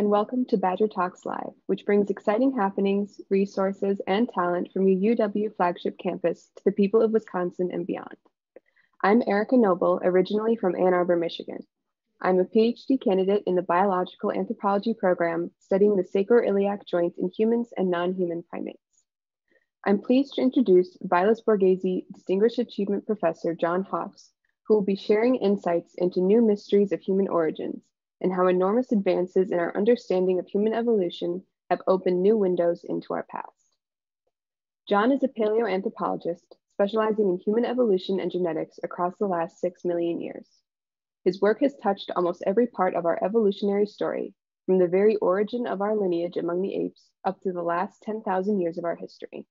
and welcome to Badger Talks Live, which brings exciting happenings, resources, and talent from your UW flagship campus to the people of Wisconsin and beyond. I'm Erica Noble, originally from Ann Arbor, Michigan. I'm a PhD candidate in the Biological Anthropology program studying the sacroiliac joints in humans and non-human primates. I'm pleased to introduce Vilas Borghesi Distinguished Achievement Professor John Hawks, who will be sharing insights into new mysteries of human origins and how enormous advances in our understanding of human evolution have opened new windows into our past. John is a paleoanthropologist specializing in human evolution and genetics across the last six million years. His work has touched almost every part of our evolutionary story, from the very origin of our lineage among the apes up to the last 10,000 years of our history.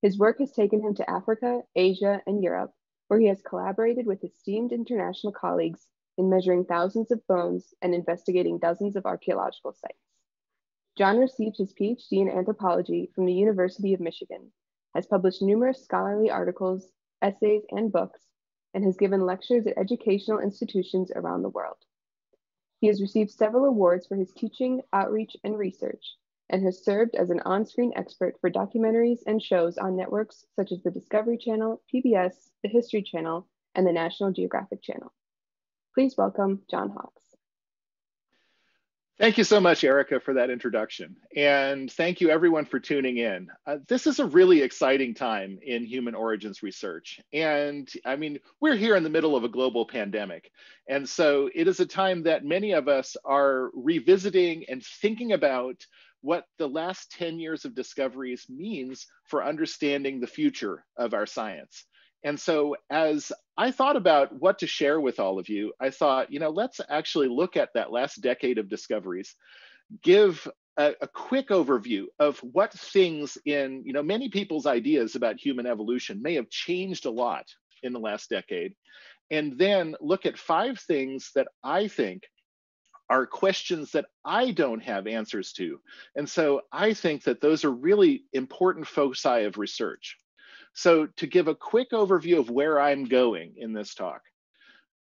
His work has taken him to Africa, Asia, and Europe, where he has collaborated with esteemed international colleagues in measuring thousands of bones and investigating dozens of archaeological sites. John received his PhD in anthropology from the University of Michigan, has published numerous scholarly articles, essays, and books, and has given lectures at educational institutions around the world. He has received several awards for his teaching, outreach, and research, and has served as an on-screen expert for documentaries and shows on networks such as the Discovery Channel, PBS, the History Channel, and the National Geographic Channel. Please welcome John Hawks. Thank you so much, Erica, for that introduction. And thank you everyone for tuning in. Uh, this is a really exciting time in human origins research. And I mean, we're here in the middle of a global pandemic. And so it is a time that many of us are revisiting and thinking about what the last 10 years of discoveries means for understanding the future of our science. And so as I thought about what to share with all of you, I thought, you know, let's actually look at that last decade of discoveries, give a, a, quick overview of what things in, you know, many people's ideas about human evolution may have changed a lot in the last decade, and then look at five things that I think are questions that I don't have answers to. And so I think that those are really important foci of research. So to give a quick overview of where I'm going in this talk,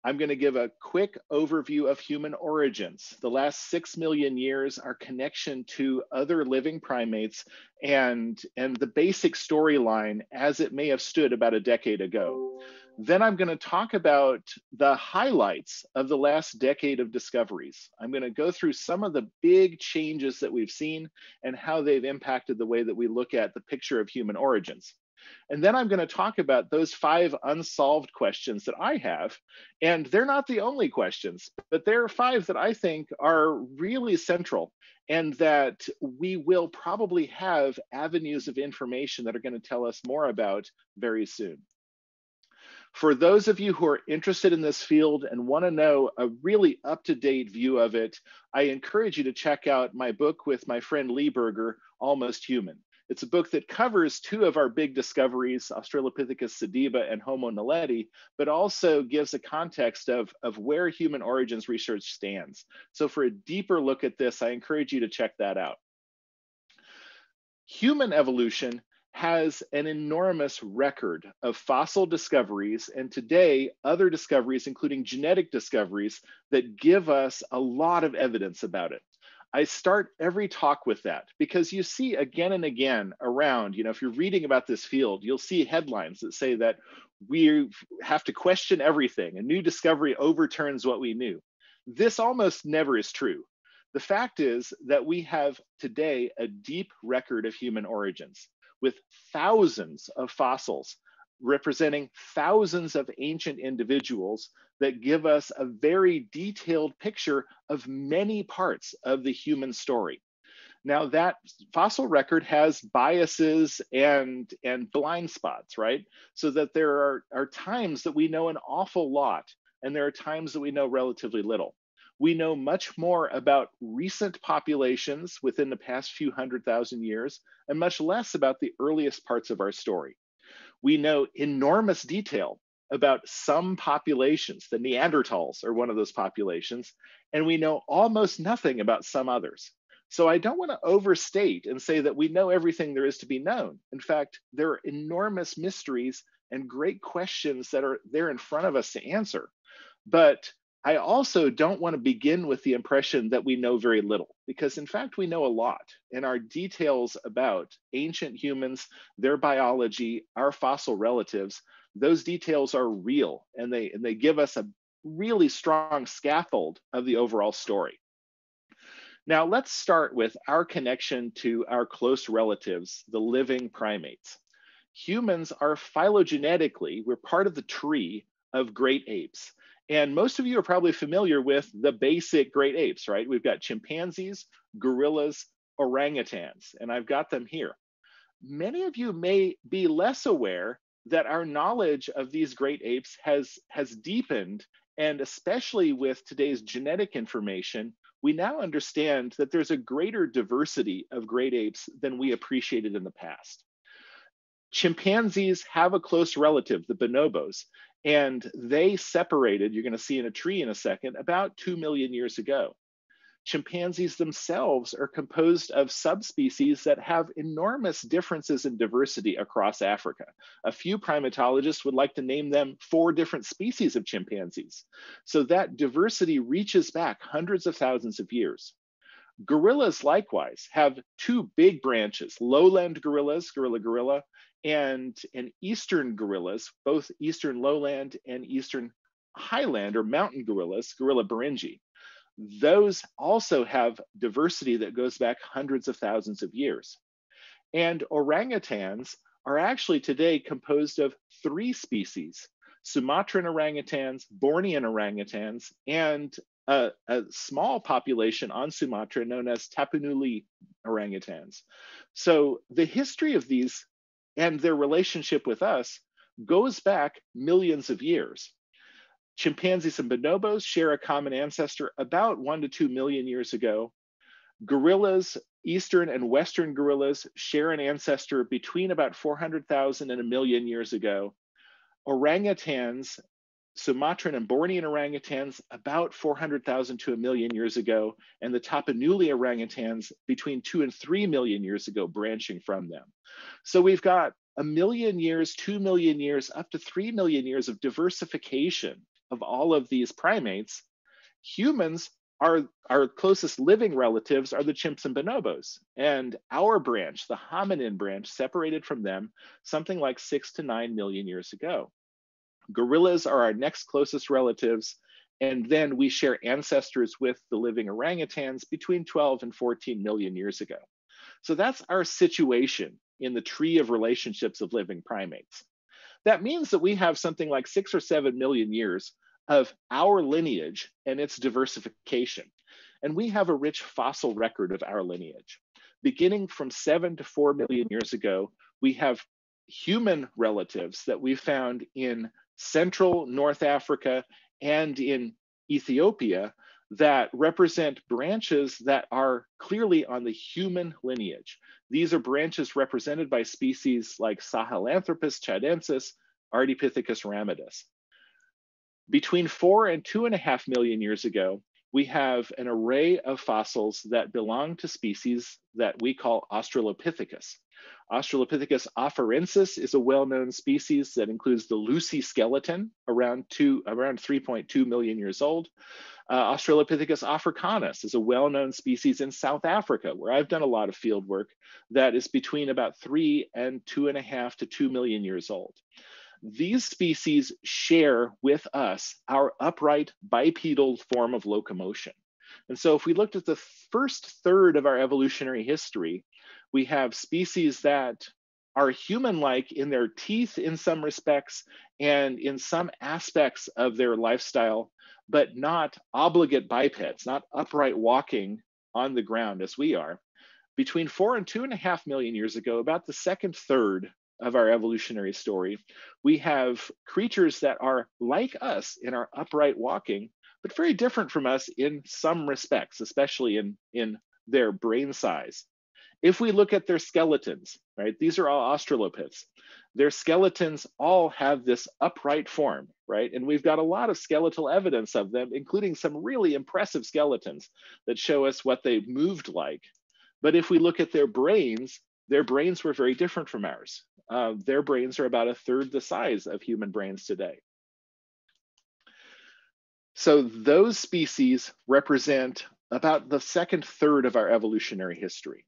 I'm going to give a quick overview of human origins, the last six million years, our connection to other living primates, and, and the basic storyline as it may have stood about a decade ago. Then I'm going to talk about the highlights of the last decade of discoveries. I'm going to go through some of the big changes that we've seen and how they've impacted the way that we look at the picture of human origins. And then I'm going to talk about those five unsolved questions that I have. And they're not the only questions, but there are five that I think are really central and that we will probably have avenues of information that are going to tell us more about very soon. For those of you who are interested in this field and want to know a really up-to-date view of it, I encourage you to check out my book with my friend Lee Berger, Almost Human. It's a book that covers two of our big discoveries, Australopithecus sediba and Homo naledi, but also gives a context of, of where human origins research stands. So for a deeper look at this, I encourage you to check that out. Human evolution has an enormous record of fossil discoveries and today other discoveries, including genetic discoveries that give us a lot of evidence about it. I start every talk with that because you see again and again around, you know, if you're reading about this field, you'll see headlines that say that we have to question everything. A new discovery overturns what we knew. This almost never is true. The fact is that we have today a deep record of human origins with thousands of fossils representing thousands of ancient individuals that give us a very detailed picture of many parts of the human story. Now that fossil record has biases and, and blind spots, right? So that there are, are times that we know an awful lot and there are times that we know relatively little. We know much more about recent populations within the past few hundred thousand years and much less about the earliest parts of our story. We know enormous detail about some populations. The Neanderthals are one of those populations, and we know almost nothing about some others. So I don't want to overstate and say that we know everything there is to be known. In fact, there are enormous mysteries and great questions that are there in front of us to answer. But I also don't want to begin with the impression that we know very little, because in fact, we know a lot. And our details about ancient humans, their biology, our fossil relatives, those details are real and they, and they give us a really strong scaffold of the overall story. Now, let's start with our connection to our close relatives, the living primates. Humans are phylogenetically, we're part of the tree of great apes. And most of you are probably familiar with the basic great apes, right? We've got chimpanzees, gorillas, orangutans, and I've got them here. Many of you may be less aware that our knowledge of these great apes has, has deepened, and especially with today's genetic information, we now understand that there's a greater diversity of great apes than we appreciated in the past. Chimpanzees have a close relative, the bonobos, and they separated, you're going to see in a tree in a second, about 2 million years ago. Chimpanzees themselves are composed of subspecies that have enormous differences in diversity across Africa. A few primatologists would like to name them four different species of chimpanzees. So that diversity reaches back hundreds of thousands of years. Gorillas likewise have two big branches, lowland gorillas, gorilla gorilla, and, eastern gorillas, both eastern lowland and eastern highland or mountain gorillas, gorilla beringei. Those also have diversity that goes back hundreds of thousands of years. And orangutans are actually today composed of three species, Sumatran orangutans, Bornean orangutans, and a, a, small population on Sumatra known as Tapanuli orangutans. So the history of these and their relationship with us goes back millions of years. Chimpanzees and bonobos share a common ancestor about one to two million years ago. Gorillas, eastern and western gorillas, share an ancestor between about 400,000 and a million years ago. Orangutans Sumatran and Bornean orangutans about 400,000 to a million years ago, and the Tapanuli orangutans between two and three million years ago, branching from them. So we've got a million years, two million years, up to three million years of diversification of all of these primates. Humans are our closest living relatives are the chimps and bonobos. And our branch, the hominin branch, separated from them something like six to nine million years ago. Gorillas are our next closest relatives, and then we share ancestors with the living orangutans between 12 and 14 million years ago. So that's our situation in the tree of relationships of living primates. That means that we have something like six or seven million years of our lineage and its diversification. And we have a rich fossil record of our lineage. Beginning from seven to four million years ago, we have human relatives that we found in Central North Africa and in Ethiopia that represent branches that are clearly on the human lineage. These are branches represented by species like Sahelanthropus tchadensis, Ardipithecus ramidus. Between four and two and a half million years ago, we have an array of fossils that belong to species that we call Australopithecus. Australopithecus afarensis is a well-known species that includes the Lucy skeleton, around two, around 3.2 million years old. Uh, Australopithecus africanus is a well-known species in South Africa, where I've done a lot of field work that is between about three and two and a half to two million years old. These species share with us our upright bipedal form of locomotion. And so if we looked at the first third of our evolutionary history, we have species that are human-like in their teeth in some respects and in some aspects of their lifestyle, but not obligate bipeds, not upright walking on the ground as we are. Between four and two and a half million years ago, about the second third of our evolutionary story, we have creatures that are like us in our upright walking, but very different from us in some respects, especially in, in their brain size. If we look at their skeletons, right, these are all australopiths. Their skeletons all have this upright form, right? And we've got a lot of skeletal evidence of them, including some really impressive skeletons that show us what they moved like. But if we look at their brains, their brains were very different from ours. Uh, their brains are about a third the size of human brains today. So those species represent about the second third of our evolutionary history.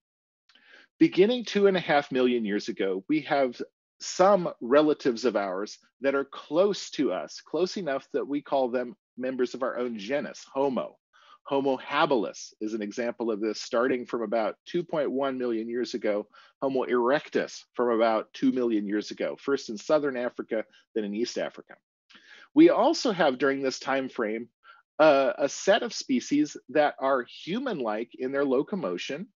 Beginning two and a half million years ago, we have some relatives of ours that are close to us, close enough that we call them members of our own genus, Homo. Homo habilis is an example of this, starting from about 2.1 million years ago, Homo erectus from about 2 million years ago, first in Southern Africa, then in East Africa. We also have during this time frame uh, a set of species that are human-like in their locomotion,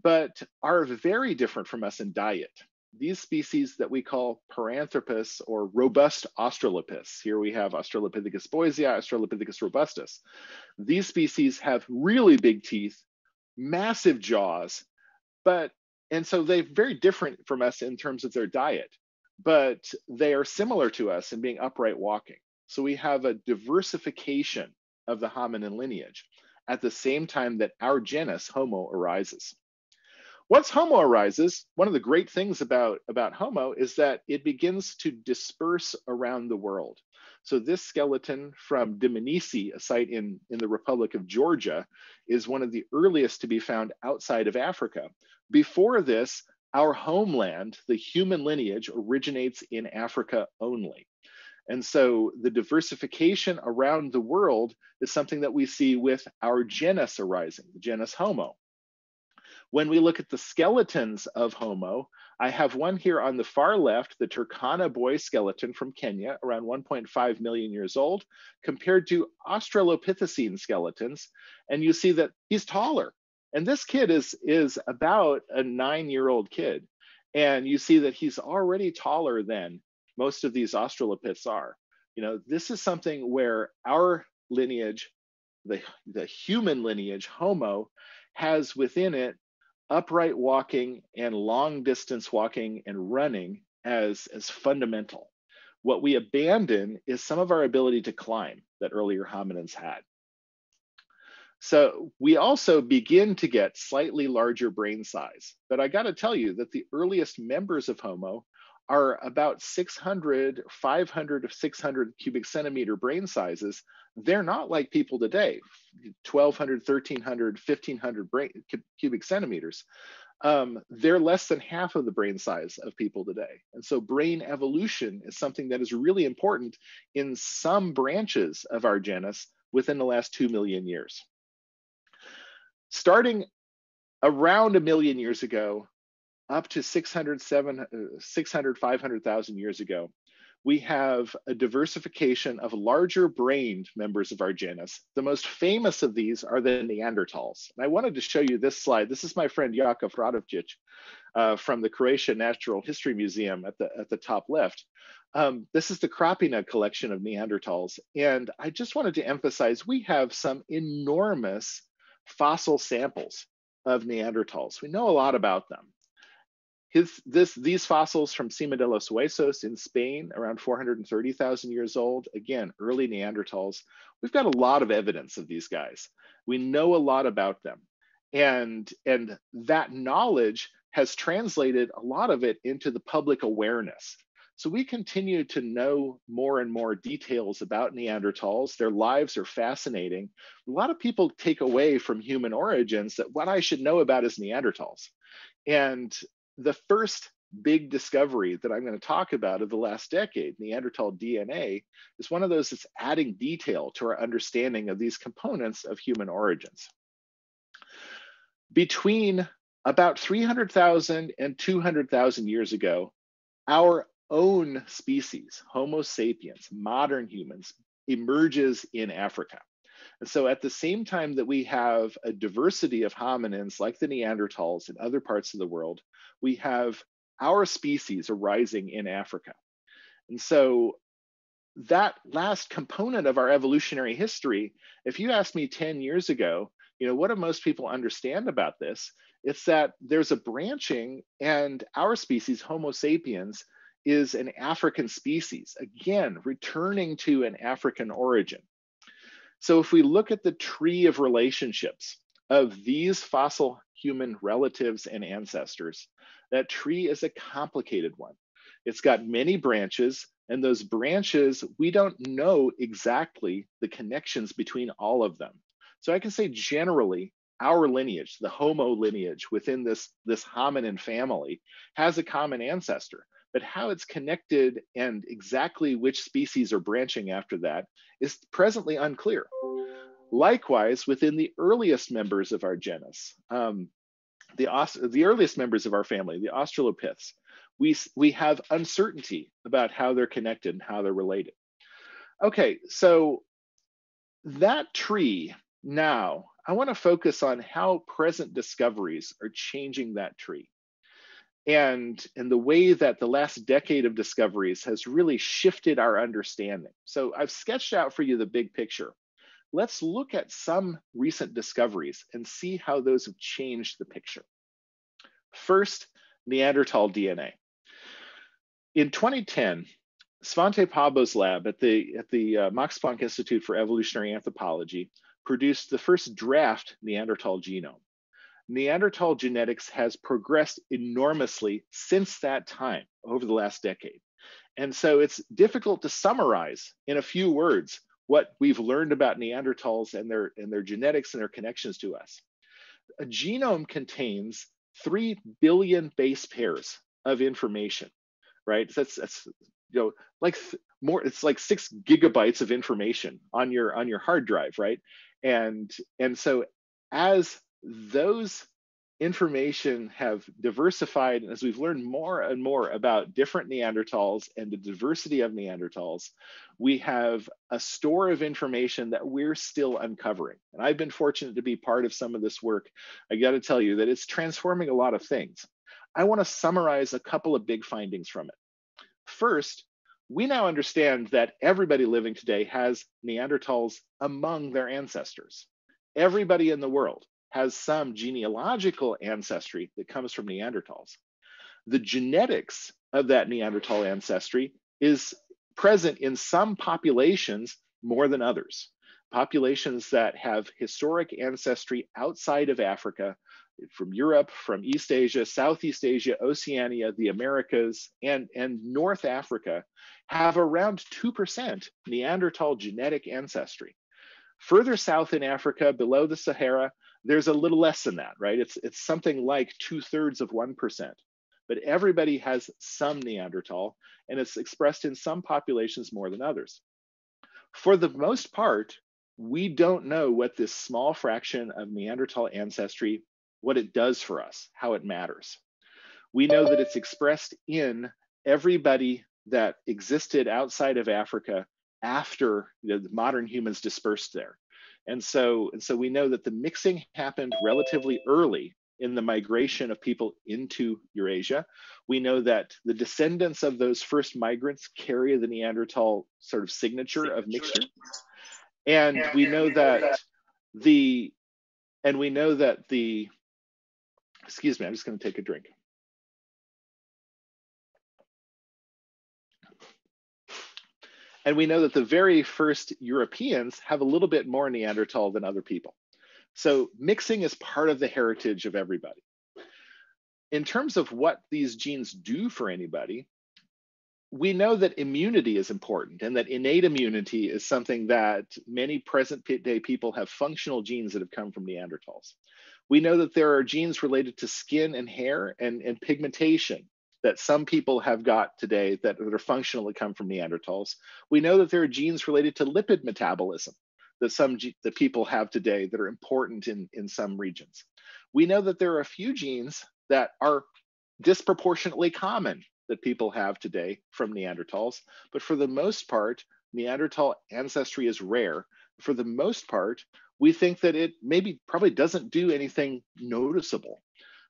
but are very different from us in diet these species that we call Paranthropus or robust Australopiths, here we have Australopithecus boisei, Australopithecus robustus. These species have really big teeth, massive jaws, but, and so they're very different from us in terms of their diet, but they are similar to us in being upright walking. So we have a diversification of the hominin lineage at the same time that our genus Homo arises. Once Homo arises, one of the great things about, about Homo is that it begins to disperse around the world. So this skeleton from Dmanisi, a site in, in the Republic of Georgia, is one of the earliest to be found outside of Africa. Before this, our homeland, the human lineage, originates in Africa only. And so the diversification around the world is something that we see with our genus arising, the genus Homo. When we look at the skeletons of Homo, I have one here on the far left, the Turkana boy skeleton from Kenya, around 1.5 million years old, compared to Australopithecine skeletons. And you see that he's taller. And this kid is, is about a nine-year-old kid. And you see that he's already taller than most of these Australopiths are. You know, this is something where our lineage, the, the human lineage, Homo, has within it upright walking and long distance walking and running as, as fundamental. What we abandon is some of our ability to climb that earlier hominins had. So we also begin to get slightly larger brain size. But I got to tell you that the earliest members of Homo are about 600, 500 of 600 cubic centimeter brain sizes. They're not like people today, 1200, 1300, 1500 brain, cubic centimeters. Um, they're less than half of the brain size of people today. And so brain evolution is something that is really important in some branches of our genus within the last 2 million years. Starting around a million years ago, up to 600, 600 500,000 years ago, we have a diversification of larger brained members of our genus. The most famous of these are the Neanderthals. And I wanted to show you this slide. This is my friend Jakov Radovcic uh, from the Croatia Natural History Museum at the, at the top left. Um, this is the Krapina collection of Neanderthals. And I just wanted to emphasize we have some enormous fossil samples of Neanderthals. We know a lot about them. His, this, these fossils from Sima de los Huesos in Spain, around 430,000 years old, again, early Neanderthals. We've got a lot of evidence of these guys. We know a lot about them. And, and that knowledge has translated a lot of it into the public awareness. So we continue to know more and more details about Neanderthals. Their lives are fascinating. A lot of people take away from human origins that what I should know about is Neanderthals. And the first big discovery that I'm going to talk about of the last decade, Neanderthal DNA, is one of those that's adding detail to our understanding of these components of human origins. Between about 300,000 and 200,000 years ago, our own species, Homo sapiens, modern humans, emerges in Africa. And so at the same time that we have a diversity of hominins like the Neanderthals in other parts of the world, we have our species arising in Africa. And so that last component of our evolutionary history, if you asked me 10 years ago, you know, what do most people understand about this? It's that there's a branching and our species, Homo sapiens, is an African species, again, returning to an African origin. So if we look at the tree of relationships of these fossil human relatives and ancestors, that tree is a complicated one. It's got many branches. And those branches, we don't know exactly the connections between all of them. So I can say generally, our lineage, the Homo lineage within this, this hominin family, has a common ancestor. But how it's connected and exactly which species are branching after that is presently unclear. Likewise, within the earliest members of our genus, um, the, the earliest members of our family, the Australopiths, we, we have uncertainty about how they're connected and how they're related. Okay, so that tree now, I want to focus on how present discoveries are changing that tree. And, and the way that the last decade of discoveries has really shifted our understanding. So I've sketched out for you the big picture. Let's look at some recent discoveries and see how those have changed the picture. First, Neanderthal DNA. In 2010, Svante Pääbo's lab at the, at the uh, Max Planck Institute for Evolutionary Anthropology produced the first draft Neanderthal genome. Neanderthal genetics has progressed enormously since that time over the last decade. And so it's difficult to summarize in a few words what we've learned about Neanderthals and their, and their genetics and their connections to us. A genome contains 3 billion base pairs of information, right? That's, that's you know, like more, it's like six gigabytes of information on your, on your hard drive, right? And, and so as those information have diversified as we've learned more and more about different Neanderthals and the diversity of Neanderthals, we have a store of information that we're still uncovering. And I've been fortunate to be part of some of this work. I got to tell you that it's transforming a lot of things. I want to summarize a couple of big findings from it. First, we now understand that everybody living today has Neanderthals among their ancestors. Everybody in the world has some genealogical ancestry that comes from Neanderthals. The genetics of that Neanderthal ancestry is present in some populations more than others. Populations that have historic ancestry outside of Africa, from Europe, from East Asia, Southeast Asia, Oceania, the Americas, and, and North Africa have around 2% Neanderthal genetic ancestry. Further south in Africa, below the Sahara, there's a little less than that, right? It's, it's something like two thirds of 1%. But everybody has some Neanderthal, and it's expressed in some populations more than others. For the most part, we don't know what this small fraction of Neanderthal ancestry, what it does for us, how it matters. We know that it's expressed in everybody that existed outside of Africa after the modern humans dispersed there. And so, and so we know that the mixing happened relatively early in the migration of people into Eurasia. We know that the descendants of those first migrants carry the Neanderthal sort of signature of mixture. And we know that the, and we know that the, excuse me, I'm just gonna take a drink. And we know that the very first Europeans have a little bit more Neanderthal than other people. So mixing is part of the heritage of everybody. In terms of what these genes do for anybody, we know that immunity is important and that innate immunity is something that many present day people have functional genes that have come from Neanderthals. We know that there are genes related to skin and hair and, and pigmentation that some people have got today that, that are functional that come from Neanderthals. We know that there are genes related to lipid metabolism that some that people have today that are important in, in some regions. We know that there are a few genes that are disproportionately common that people have today from Neanderthals, but for the most part, Neanderthal ancestry is rare. For the most part, we think that it maybe probably doesn't do anything noticeable.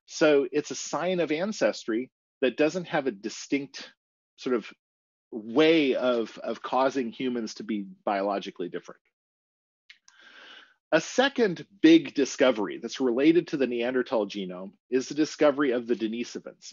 So it's a sign of ancestry that doesn't have a distinct sort of way of, of causing humans to be biologically different. A second big discovery that's related to the Neanderthal genome is the discovery of the Denisovans.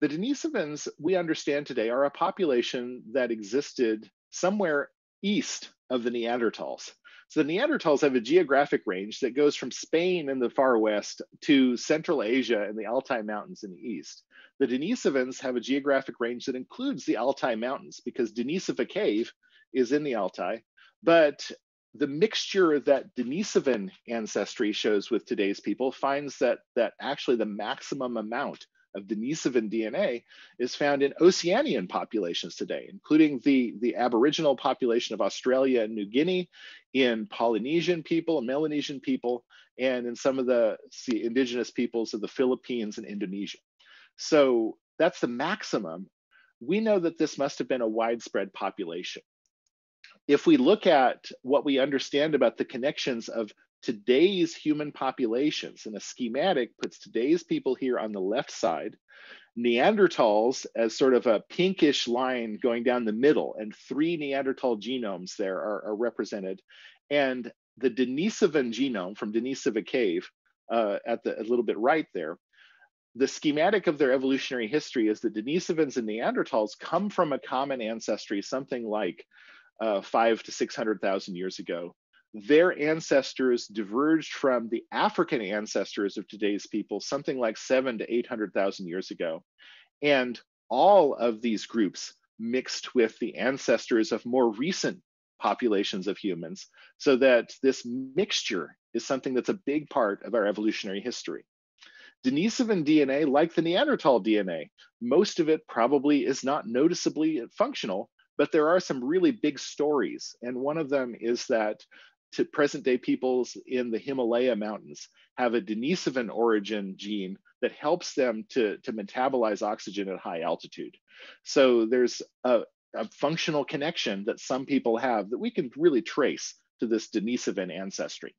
The Denisovans, we understand today, are a population that existed somewhere east of the Neanderthals. So the Neanderthals have a geographic range that goes from Spain in the far west to Central Asia and the Altai Mountains in the east. The Denisovans have a geographic range that includes the Altai Mountains because Denisova Cave is in the Altai, but the mixture that Denisovan ancestry shows with today's people finds that, that actually the maximum amount of Denisovan DNA is found in Oceanian populations today, including the, the Aboriginal population of Australia and New Guinea, in Polynesian people and Melanesian people, and in some of the see, indigenous peoples of the Philippines and Indonesia. So that's the maximum. We know that this must have been a widespread population. If we look at what we understand about the connections of today's human populations, and a schematic puts today's people here on the left side, Neanderthals as sort of a pinkish line going down the middle, and three Neanderthal genomes there are, are represented. And the Denisovan genome from Denisova Cave uh, at the a little bit right there, the schematic of their evolutionary history is that Denisovans and Neanderthals come from a common ancestry, something like uh, five to 600,000 years ago their ancestors diverged from the African ancestors of today's people something like seven to 800,000 years ago. And all of these groups mixed with the ancestors of more recent populations of humans, so that this mixture is something that's a big part of our evolutionary history. Denisovan DNA, like the Neanderthal DNA, most of it probably is not noticeably functional, but there are some really big stories. And one of them is that to present day peoples in the Himalaya mountains have a Denisovan origin gene that helps them to, to metabolize oxygen at high altitude. So there's a, a functional connection that some people have that we can really trace to this Denisovan ancestry.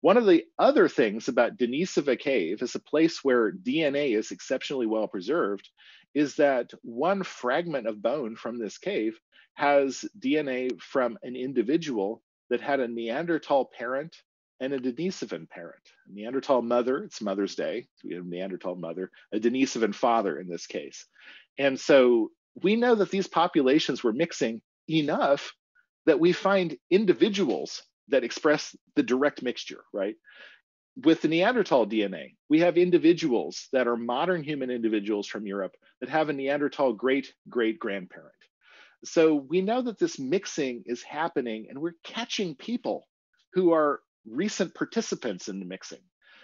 One of the other things about Denisova Cave as a place where DNA is exceptionally well preserved is that one fragment of bone from this cave has DNA from an individual that had a Neanderthal parent and a Denisovan parent. A Neanderthal mother, it's Mother's Day, so we have a Neanderthal mother, a Denisovan father in this case. And so we know that these populations were mixing enough that we find individuals that express the direct mixture, right? With the Neanderthal DNA, we have individuals that are modern human individuals from Europe that have a Neanderthal great great grandparent. So we know that this mixing is happening and we're catching people who are recent participants in the mixing.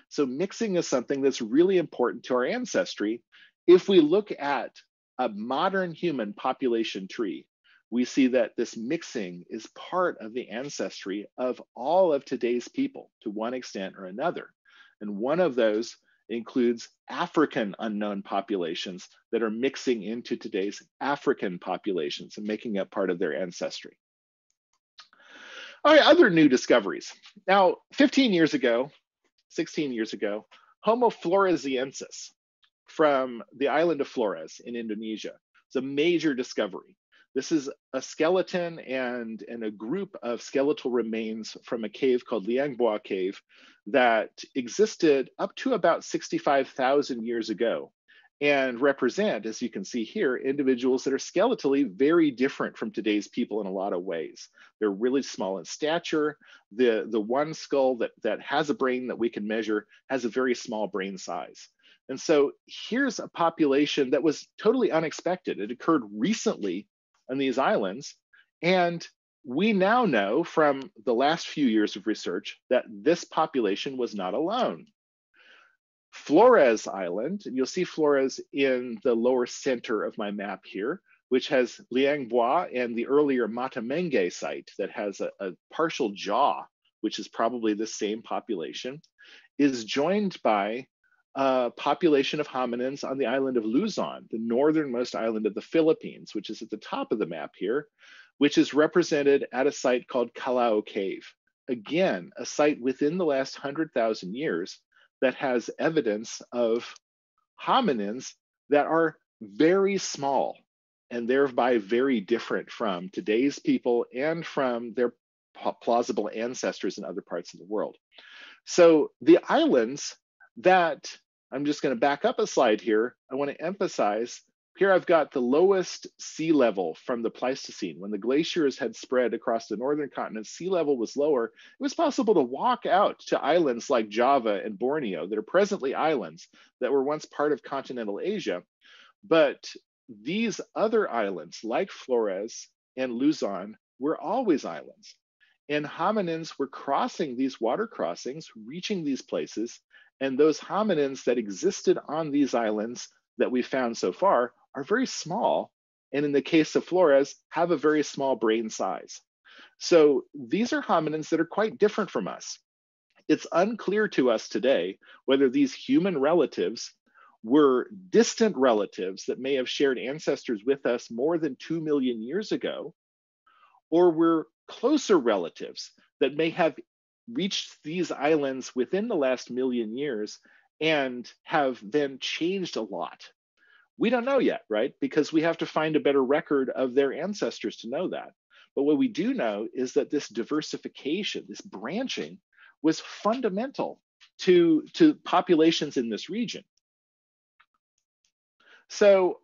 So mixing is something that's really important to our ancestry. If we look at a modern human population tree, we see that this mixing is part of the ancestry of all of today's people to one extent or another. And one of those includes African unknown populations that are mixing into today's African populations and making up part of their ancestry. All right, other new discoveries. Now, 15 years ago, 16 years ago, Homo floresiensis from the island of Flores in Indonesia. It's a major discovery. This is a skeleton and, and a group of skeletal remains from a cave called Liang Bua Cave that existed up to about 65,000 years ago and represent, as you can see here, individuals that are skeletally very different from today's people in a lot of ways. They're really small in stature. The, the one skull that, that has a brain that we can measure has a very small brain size. And so here's a population that was totally unexpected. It occurred recently on these islands. And we now know from the last few years of research that this population was not alone. Flores Island, and you'll see Flores in the lower center of my map here, which has Liang Bua and the earlier Mata Menge site that has a, a partial jaw, which is probably the same population, is joined by uh, population of hominins on the island of Luzon, the northernmost island of the Philippines, which is at the top of the map here, which is represented at a site called Callao Cave. Again, a site within the last 100,000 years that has evidence of hominins that are very small and thereby very different from today's people and from their plausible ancestors in other parts of the world. So the islands that I'm just going to back up a slide here. I want to emphasize here I've got the lowest sea level from the Pleistocene. When the glaciers had spread across the northern continent, sea level was lower. It was possible to walk out to islands like Java and Borneo that are presently islands that were once part of continental Asia. But these other islands, like Flores and Luzon, were always islands. And hominins were crossing these water crossings, reaching these places. And those hominins that existed on these islands that we found so far are very small, and in the case of Flores, have a very small brain size. So these are hominins that are quite different from us. It's unclear to us today whether these human relatives were distant relatives that may have shared ancestors with us more than 2 million years ago, or were closer relatives that may have reached these islands within the last million years and have then changed a lot we don't know yet, right? Because we have to find a better record of their ancestors to know that. But what we do know is that this diversification, this branching, was fundamental to, to populations in this region. So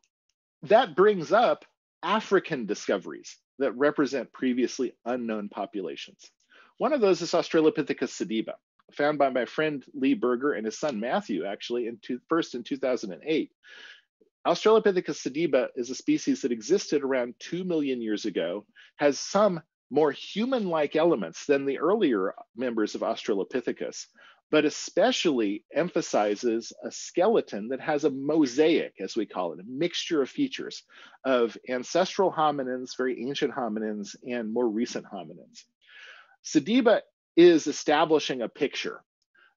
that brings up African discoveries that represent previously unknown populations. One of those is Australopithecus sediba, found by my friend Lee Berger and his son Matthew, actually, in two, first in 2008. Australopithecus sediba is a species that existed around 2 million years ago, has some more human-like elements than the earlier members of Australopithecus, but especially emphasizes a skeleton that has a mosaic, as we call it, a mixture of features of ancestral hominins, very ancient hominins, and more recent hominins. Sediba is establishing a picture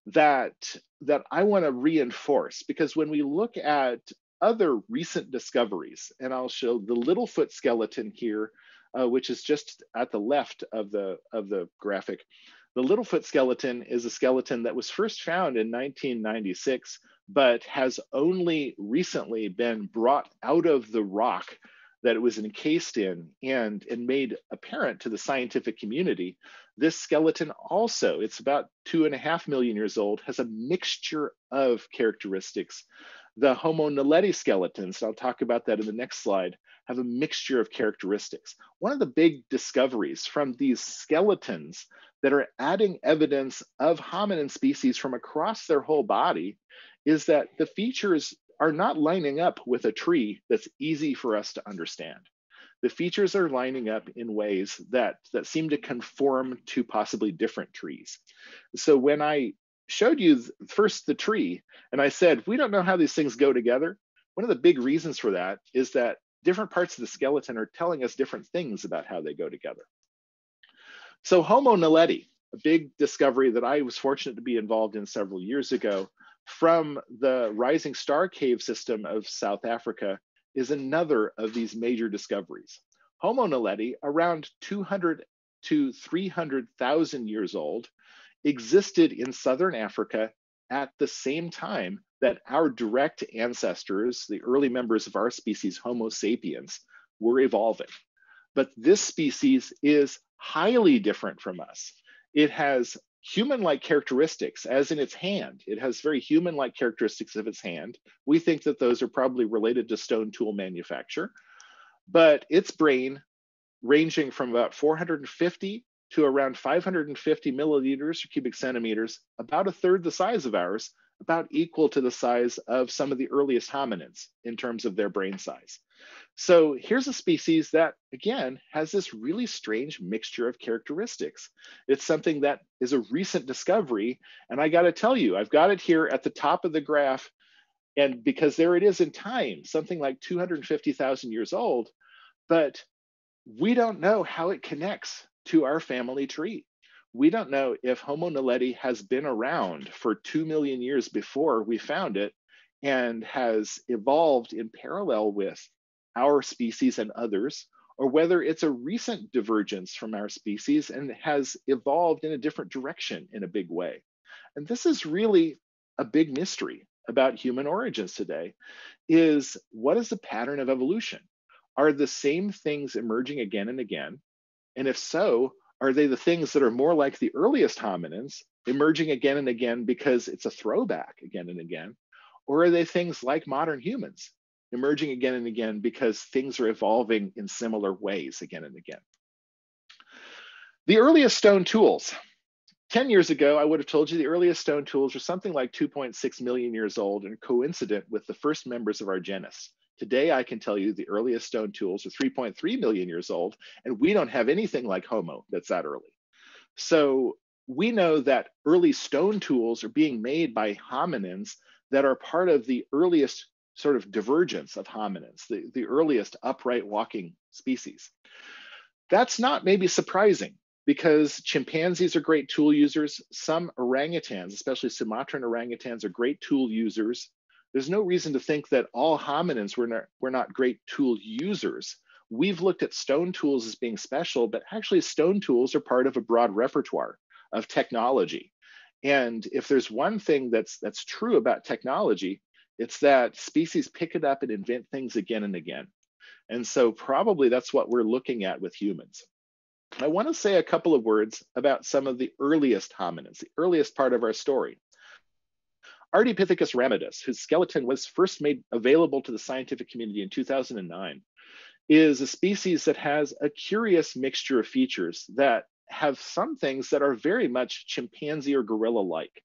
that, that I want to reinforce because when we look at other recent discoveries, and I'll show the Littlefoot skeleton here, uh, which is just at the left of the, of the graphic. The Littlefoot skeleton is a skeleton that was first found in 1996, but has only recently been brought out of the rock that it was encased in and, and made apparent to the scientific community. This skeleton also, it's about two and a half million years old, has a mixture of characteristics the Homo naledi skeletons, I'll talk about that in the next slide, have a mixture of characteristics. One of the big discoveries from these skeletons that are adding evidence of hominin species from across their whole body is that the features are not lining up with a tree that's easy for us to understand. The features are lining up in ways that, that seem to conform to possibly different trees. So when I showed you first the tree, and I said, we don't know how these things go together. One of the big reasons for that is that different parts of the skeleton are telling us different things about how they go together. So Homo naledi, a big discovery that I was fortunate to be involved in several years ago from the Rising Star Cave system of South Africa is another of these major discoveries. Homo naledi, around 200 to 300,000 years old, existed in Southern Africa at the same time that our direct ancestors, the early members of our species, Homo sapiens, were evolving. But this species is highly different from us. It has human-like characteristics as in its hand. It has very human-like characteristics of its hand. We think that those are probably related to stone tool manufacture, but its brain ranging from about 450 to around 550 milliliters or cubic centimeters, about a third the size of ours, about equal to the size of some of the earliest hominids in terms of their brain size. So here's a species that, again, has this really strange mixture of characteristics. It's something that is a recent discovery. And I got to tell you, I've got it here at the top of the graph. And because there it is in time, something like 250,000 years old, but we don't know how it connects to our family tree. We don't know if Homo naledi has been around for 2 million years before we found it and has evolved in parallel with our species and others, or whether it's a recent divergence from our species and has evolved in a different direction in a big way. And this is really a big mystery about human origins today is what is the pattern of evolution? Are the same things emerging again and again? And if so, are they the things that are more like the earliest hominins, emerging again and again because it's a throwback again and again? Or are they things like modern humans, emerging again and again because things are evolving in similar ways again and again. The earliest stone tools. 10 years ago, I would have told you the earliest stone tools were something like 2.6 million years old and coincident with the first members of our genus. Today, I can tell you the earliest stone tools are 3.3 million years old, and we don't have anything like Homo that's that early. So we know that early stone tools are being made by hominins that are part of the earliest sort of divergence of hominins, the, the earliest upright walking species. That's not maybe surprising because chimpanzees are great tool users. Some orangutans, especially Sumatran orangutans, are great tool users. There's no reason to think that all hominins were not, were not great tool users. We've looked at stone tools as being special, but actually stone tools are part of a broad repertoire of technology. And if there's one thing that's that's true about technology, it's that species pick it up and invent things again and again. And so probably that's what we're looking at with humans. I want to say a couple of words about some of the earliest hominins, the earliest part of our story. Ardipithecus ramidus, whose skeleton was first made available to the scientific community in 2009, is a species that has a curious mixture of features that have some things that are very much chimpanzee or gorilla-like.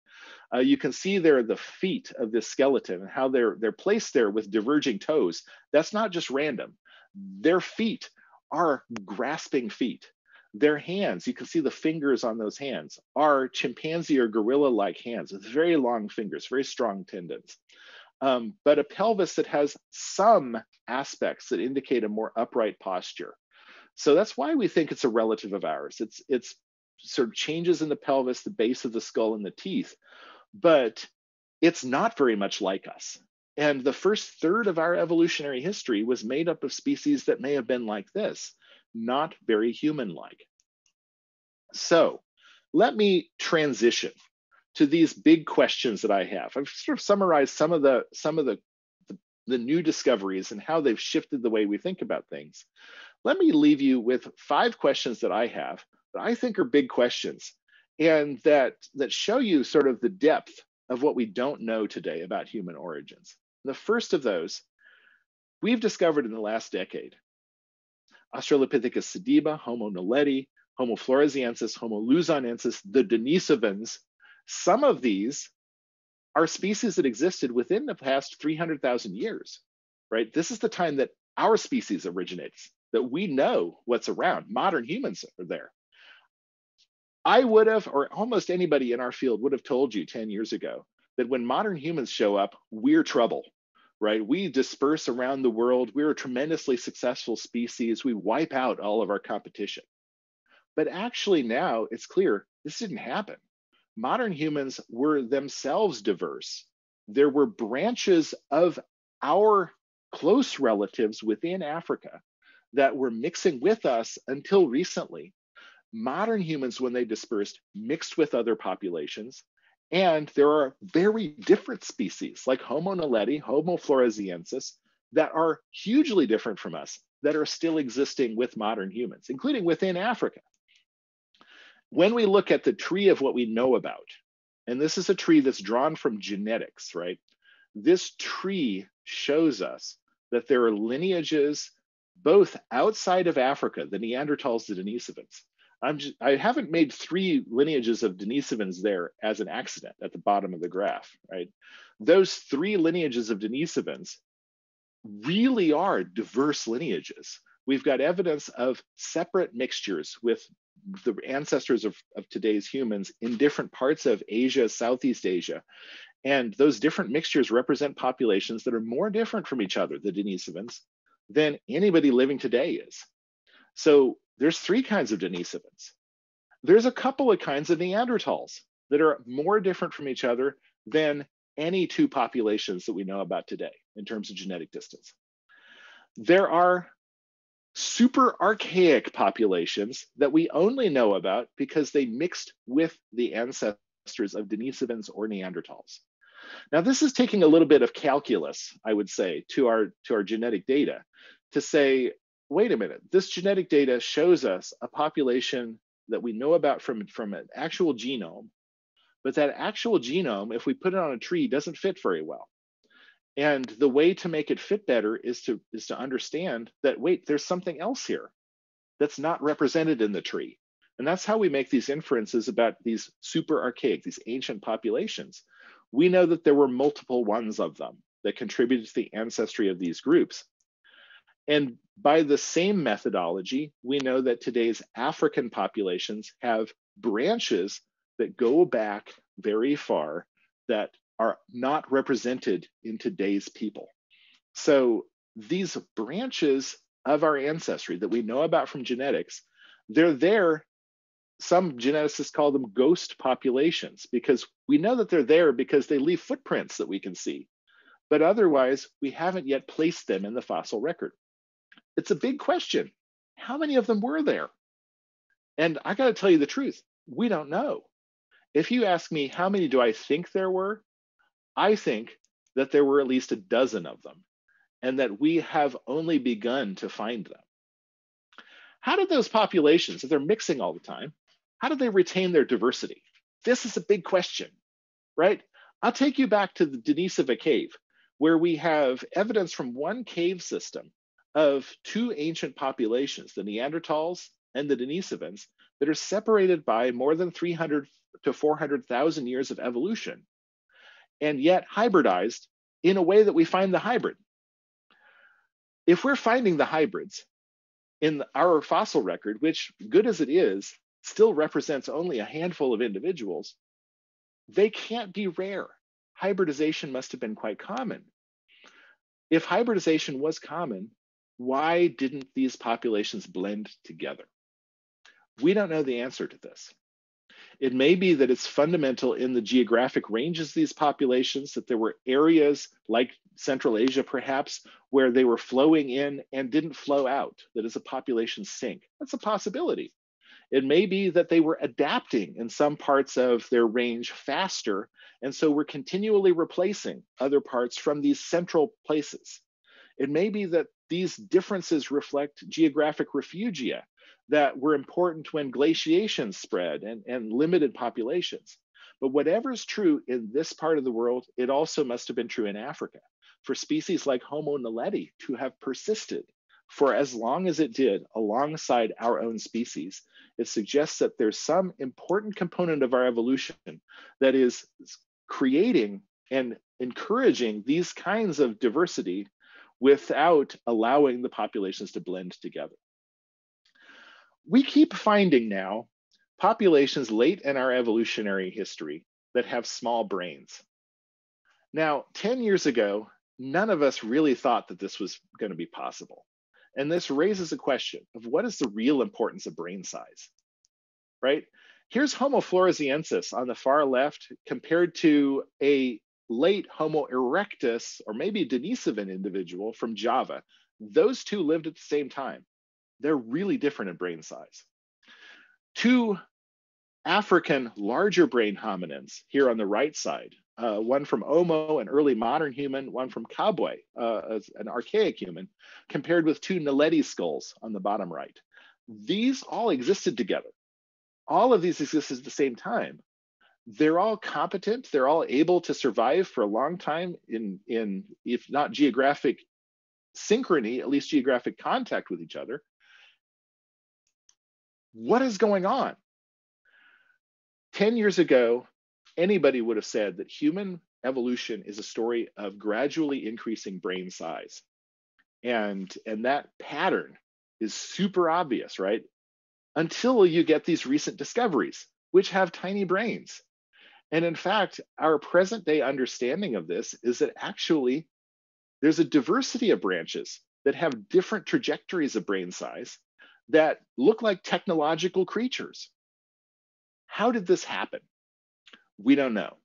Uh, you can see there the feet of this skeleton and how they're they're placed there with diverging toes. That's not just random. Their feet are grasping feet. Their hands, you can see the fingers on those hands, are chimpanzee or gorilla-like hands with very long fingers, very strong tendons. Um, but a pelvis that has some aspects that indicate a more upright posture. So that's why we think it's a relative of ours. It's it's sort of changes in the pelvis, the base of the skull, and the teeth, but it's not very much like us. And the first third of our evolutionary history was made up of species that may have been like this, not very human-like. So let me transition to these big questions that I have. I've sort of summarized some of the some of the, the, the new discoveries and how they've shifted the way we think about things. Let me leave you with five questions that I have that I think are big questions and that, that show you sort of the depth of what we don't know today about human origins. The first of those, we've discovered in the last decade, Australopithecus sediba, Homo naledi, Homo floresiensis, Homo luzonensis, the Denisovans. Some of these are species that existed within the past 300,000 years, right? This is the time that our species originates that we know what's around. Modern humans are there. I would have, or almost anybody in our field would have told you 10 years ago that when modern humans show up, we're trouble, right? We disperse around the world. We're a tremendously successful species. We wipe out all of our competition. But actually, now it's clear this didn't happen. Modern humans were themselves diverse. There were branches of our close relatives within Africa that were mixing with us until recently. Modern humans, when they dispersed, mixed with other populations. And there are very different species like Homo naledi, Homo floresiensis, that are hugely different from us that are still existing with modern humans, including within Africa. When we look at the tree of what we know about, and this is a tree that's drawn from genetics, right? This tree shows us that there are lineages both outside of Africa, the Neanderthals, the Denisovans. I'm just, I haven't made three lineages of Denisovans there as an accident at the bottom of the graph, right? Those three lineages of Denisovans really are diverse lineages. We've got evidence of separate mixtures with the ancestors of, of today's humans in different parts of Asia, Southeast Asia. And those different mixtures represent populations that are more different from each other, the Denisovans, than anybody living today is. So there's three kinds of Denisovans. There's a couple of kinds of Neanderthals that are more different from each other than any two populations that we know about today in terms of genetic distance. There are super archaic populations that we only know about because they mixed with the ancestors of Denisovans or Neanderthals. Now, this is taking a little bit of calculus, I would say, to our, to our genetic data to say, wait a minute, this genetic data shows us a population that we know about from, from an actual genome, but that actual genome, if we put it on a tree, doesn't fit very well. And the way to make it fit better is to is to understand that wait, there's something else here that's not represented in the tree. And that's how we make these inferences about these super archaic, these ancient populations. We know that there were multiple ones of them that contributed to the ancestry of these groups. And by the same methodology, we know that today's African populations have branches that go back very far that are not represented in today's people. So these branches of our ancestry that we know about from genetics, they're there. Some geneticists call them ghost populations because we know that they're there because they leave footprints that we can see. But otherwise, we haven't yet placed them in the fossil record. It's a big question. How many of them were there? And I got to tell you the truth, we don't know. If you ask me how many do I think there were, I think that there were at least a dozen of them and that we have only begun to find them. How did those populations, if they're mixing all the time, how did they retain their diversity? This is a big question, right? I'll take you back to the Denisova cave, where we have evidence from one cave system of two ancient populations, the Neanderthals and the Denisovans, that are separated by more than 300 to 400,000 years of evolution, and yet hybridized in a way that we find the hybrid. If we're finding the hybrids in our fossil record, which, good as it is, still represents only a handful of individuals, they can't be rare. Hybridization must have been quite common. If hybridization was common, why didn't these populations blend together? We don't know the answer to this. It may be that it's fundamental in the geographic ranges of these populations, that there were areas like Central Asia, perhaps, where they were flowing in and didn't flow out, that as a population sink. That's a possibility. It may be that they were adapting in some parts of their range faster, and so we're continually replacing other parts from these central places. It may be that these differences reflect geographic refugia that were important when glaciations spread and, and limited populations. But whatever is true in this part of the world, it also must have been true in Africa. For species like Homo naledi to have persisted for as long as it did alongside our own species, it suggests that there's some important component of our evolution that is creating and encouraging these kinds of diversity without allowing the populations to blend together. We keep finding now populations late in our evolutionary history that have small brains. Now, 10 years ago, none of us really thought that this was going to be possible. And this raises a question of what is the real importance of brain size, right? Here's Homo floresiensis on the far left compared to a late Homo erectus, or maybe Denisovan individual from Java. Those two lived at the same time. They're really different in brain size. Two African larger brain hominins here on the right side, uh, one from Omo, an early modern human, one from Kabwe, uh, an archaic human, compared with two Naledi skulls on the bottom right. These all existed together. All of these existed at the same time, they're all competent. They're all able to survive for a long time in, in if not geographic synchrony, at least geographic contact with each other. What is going on? 10 years ago, anybody would have said that human evolution is a story of gradually increasing brain size. And, and that pattern is super obvious, right? Until you get these recent discoveries, which have tiny brains. And in fact, our present day understanding of this is that actually there's a diversity of branches that have different trajectories of brain size that look like technological creatures. How did this happen? We don't know.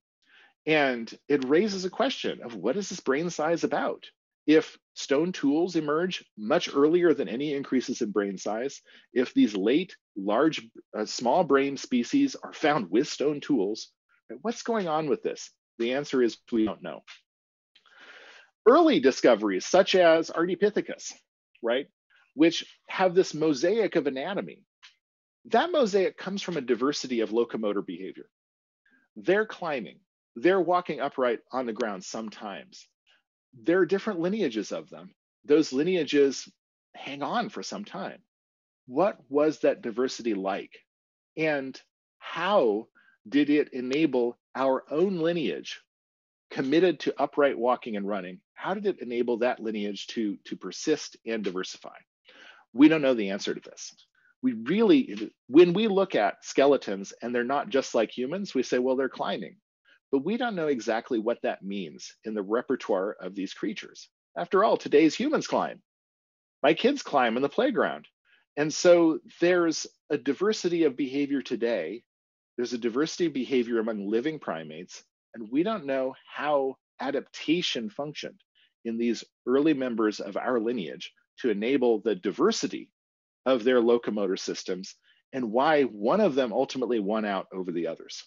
And it raises a question of what is this brain size about? If stone tools emerge much earlier than any increases in brain size, if these late, large, uh, small brain species are found with stone tools, What's going on with this? The answer is we don't know. Early discoveries, such as Ardipithecus, right, which have this mosaic of anatomy, that mosaic comes from a diversity of locomotor behavior. They're climbing, they're walking upright on the ground sometimes. there are different lineages of them. Those lineages hang on for some time. What was that diversity like? And how did it enable our own lineage committed to upright walking and running? How did it enable that lineage to, to persist and diversify? We don't know the answer to this. We really, when we look at skeletons and they're not just like humans, we say, well, they're climbing. But we don't know exactly what that means in the repertoire of these creatures. After all, today's humans climb. My kids climb in the playground. And so there's a diversity of behavior today. There's a diversity of behavior among living primates, and we don't know how adaptation functioned in these early members of our lineage to enable the diversity of their locomotor systems and why one of them ultimately won out over the others.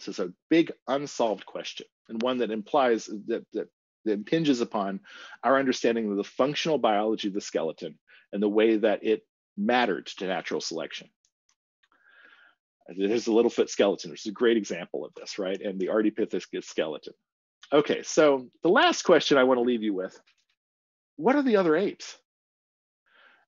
So it's a big unsolved question and one that implies that, that, that impinges upon our understanding of the functional biology of the skeleton and the way that it mattered to natural selection. There's a littlefoot skeleton, which is a great example of this, right? And the Ardipithecus skeleton. Okay, so the last question I want to leave you with, what are the other apes?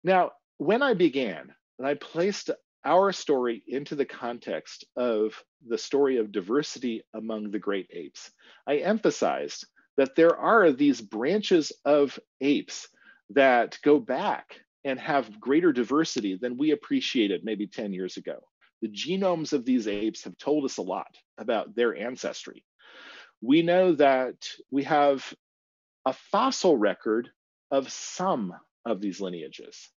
Now, when I began, and I placed our story into the context of the story of diversity among the great apes, I emphasized that there are these branches of apes that go back and have greater diversity than we appreciated maybe 10 years ago. The genomes of these apes have told us a lot about their ancestry. We know that we have a fossil record of some of these lineages.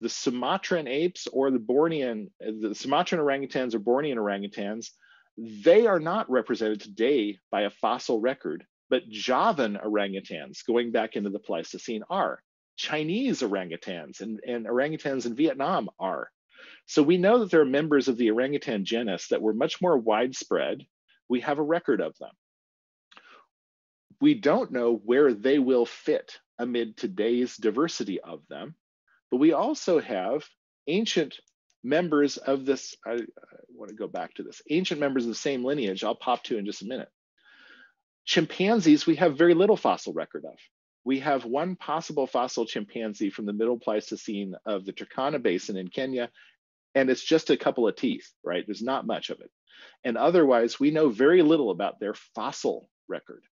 The Sumatran apes or the Bornean, the Sumatran orangutans or Bornean orangutans, they are not represented today by a fossil record, but Javan orangutans going back into the Pleistocene are. Chinese orangutans and, and orangutans in Vietnam are. So we know that there are members of the orangutan genus that were much more widespread. We have a record of them. We don't know where they will fit amid today's diversity of them, but we also have ancient members of this. I, I want to go back to this ancient members of the same lineage. I'll pop to in just a minute. Chimpanzees, we have very little fossil record of we have one possible fossil chimpanzee from the middle Pleistocene of the Turkana Basin in Kenya, and it's just a couple of teeth, right? There's not much of it. And otherwise, we know very little about their fossil record.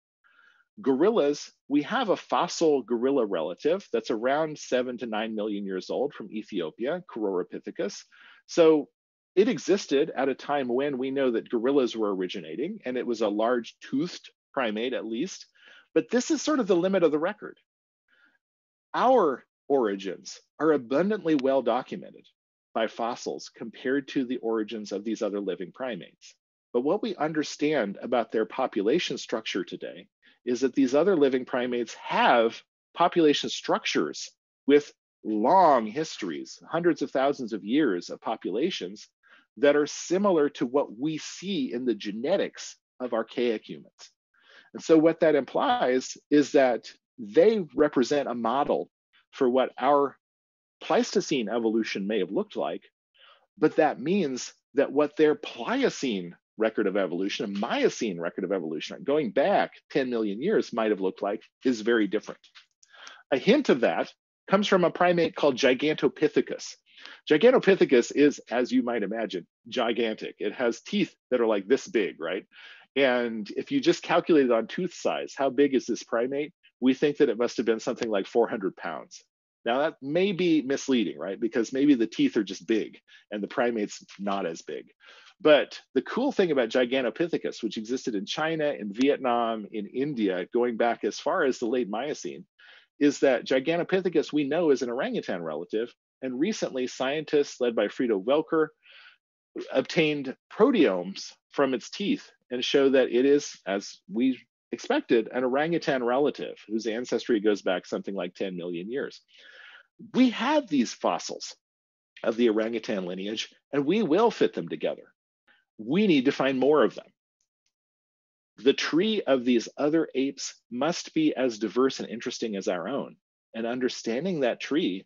Gorillas, we have a fossil gorilla relative that's around seven to nine million years old from Ethiopia, Chororapithecus. So it existed at a time when we know that gorillas were originating, and it was a large toothed primate at least. But this is sort of the limit of the record. Our origins are abundantly well documented by fossils compared to the origins of these other living primates. But what we understand about their population structure today is that these other living primates have population structures with long histories, hundreds of thousands of years of populations that are similar to what we see in the genetics of archaic humans. And so, what that implies is that they represent a model for what our Pleistocene evolution may have looked like, but that means that what their Pliocene record of evolution, a Miocene record of evolution, going back 10 million years, might have looked like is very different. A hint of that comes from a primate called Gigantopithecus. Gigantopithecus is, as you might imagine, gigantic. It has teeth that are like this big, right? And if you just calculate it on tooth size, how big is this primate? We think that it must have been something like 400 pounds. Now that may be misleading, right? Because maybe the teeth are just big and the primate's not as big. But the cool thing about Gigantopithecus, which existed in China, in Vietnam, in India, going back as far as the late Miocene, is that Gigantopithecus we know is an orangutan relative. And recently, scientists led by Frido Welker obtained proteomes from its teeth and show that it is, as we expected, an orangutan relative whose ancestry goes back something like 10 million years. We have these fossils of the orangutan lineage, and we will fit them together. We need to find more of them. The tree of these other apes must be as diverse and interesting as our own. And understanding that tree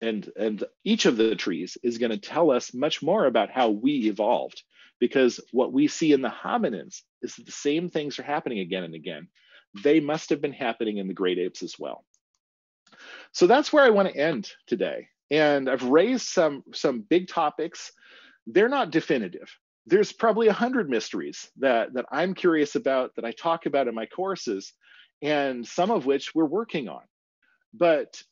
and, and each of the trees is going to tell us much more about how we evolved because what we see in the hominins is that the same things are happening again and again. they must have been happening in the great apes as well. So that's where I want to end today. And I've raised some, some big topics. They're not definitive. There's probably a hundred mysteries that, that I'm curious about, that I talk about in my courses, and some of which we're working on. But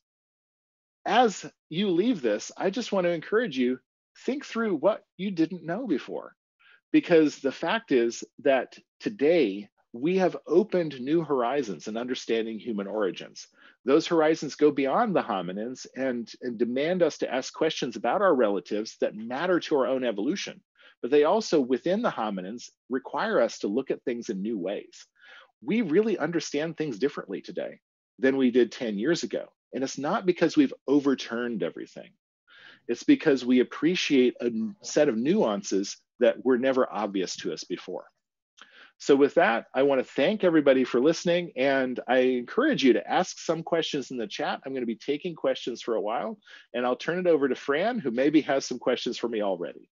as you leave this, I just want to encourage you think through what you didn't know before. Because the fact is that today we have opened new horizons in understanding human origins. Those horizons go beyond the hominins and, and demand us to ask questions about our relatives that matter to our own evolution. But they also, within the hominins, require us to look at things in new ways. We really understand things differently today than we did 10 years ago. And it's not because we've overturned everything. It's because we appreciate a set of nuances that were never obvious to us before. So with that, I want to thank everybody for listening and I encourage you to ask some questions in the chat. I'm going to be taking questions for a while and I'll turn it over to Fran who maybe has some questions for me already.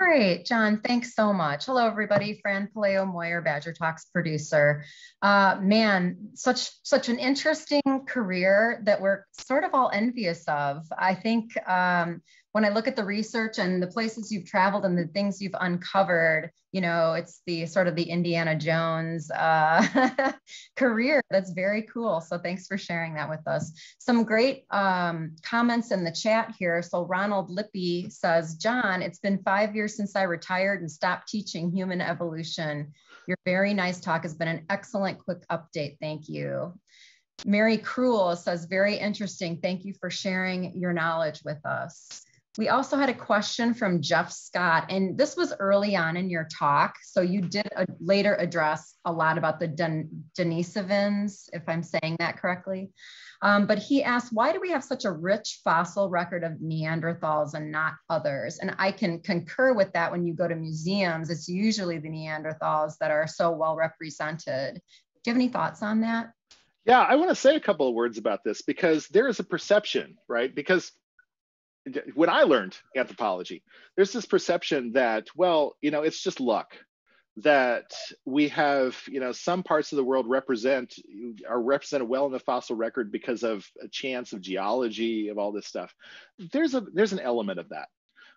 Great, John. Thanks so much. Hello, everybody. Fran Paleo Moyer, Badger Talks producer. Uh, man, such such an interesting career that we're sort of all envious of. I think um, when I look at the research and the places you've traveled and the things you've uncovered, you know, it's the sort of the Indiana Jones uh, career. That's very cool. So thanks for sharing that with us. Some great um, comments in the chat here. So Ronald Lippy says, John, it's been five years since I retired and stopped teaching human evolution. Your very nice talk has been an excellent quick update. Thank you. Mary Cruel says, very interesting. Thank you for sharing your knowledge with us. We also had a question from Jeff Scott, and this was early on in your talk. So you did a, later address a lot about the Den Denisovans, if I'm saying that correctly. Um, but he asked, why do we have such a rich fossil record of Neanderthals and not others? And I can concur with that when you go to museums, it's usually the Neanderthals that are so well represented. Do you have any thoughts on that? Yeah, I want to say a couple of words about this because there is a perception, right? Because when I learned anthropology, there's this perception that, well, you know, it's just luck that we have, you know, some parts of the world represent are represented well in the fossil record because of a chance of geology of all this stuff. There's a there's an element of that,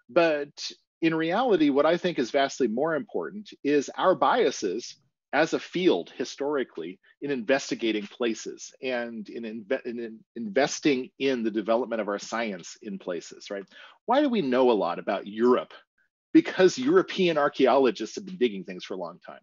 but in reality, what I think is vastly more important is our biases as a field historically in investigating places and in, inve in, investing in the development of our science in places, right? Why do we know a lot about Europe? Because European archaeologists have been digging things for a long time.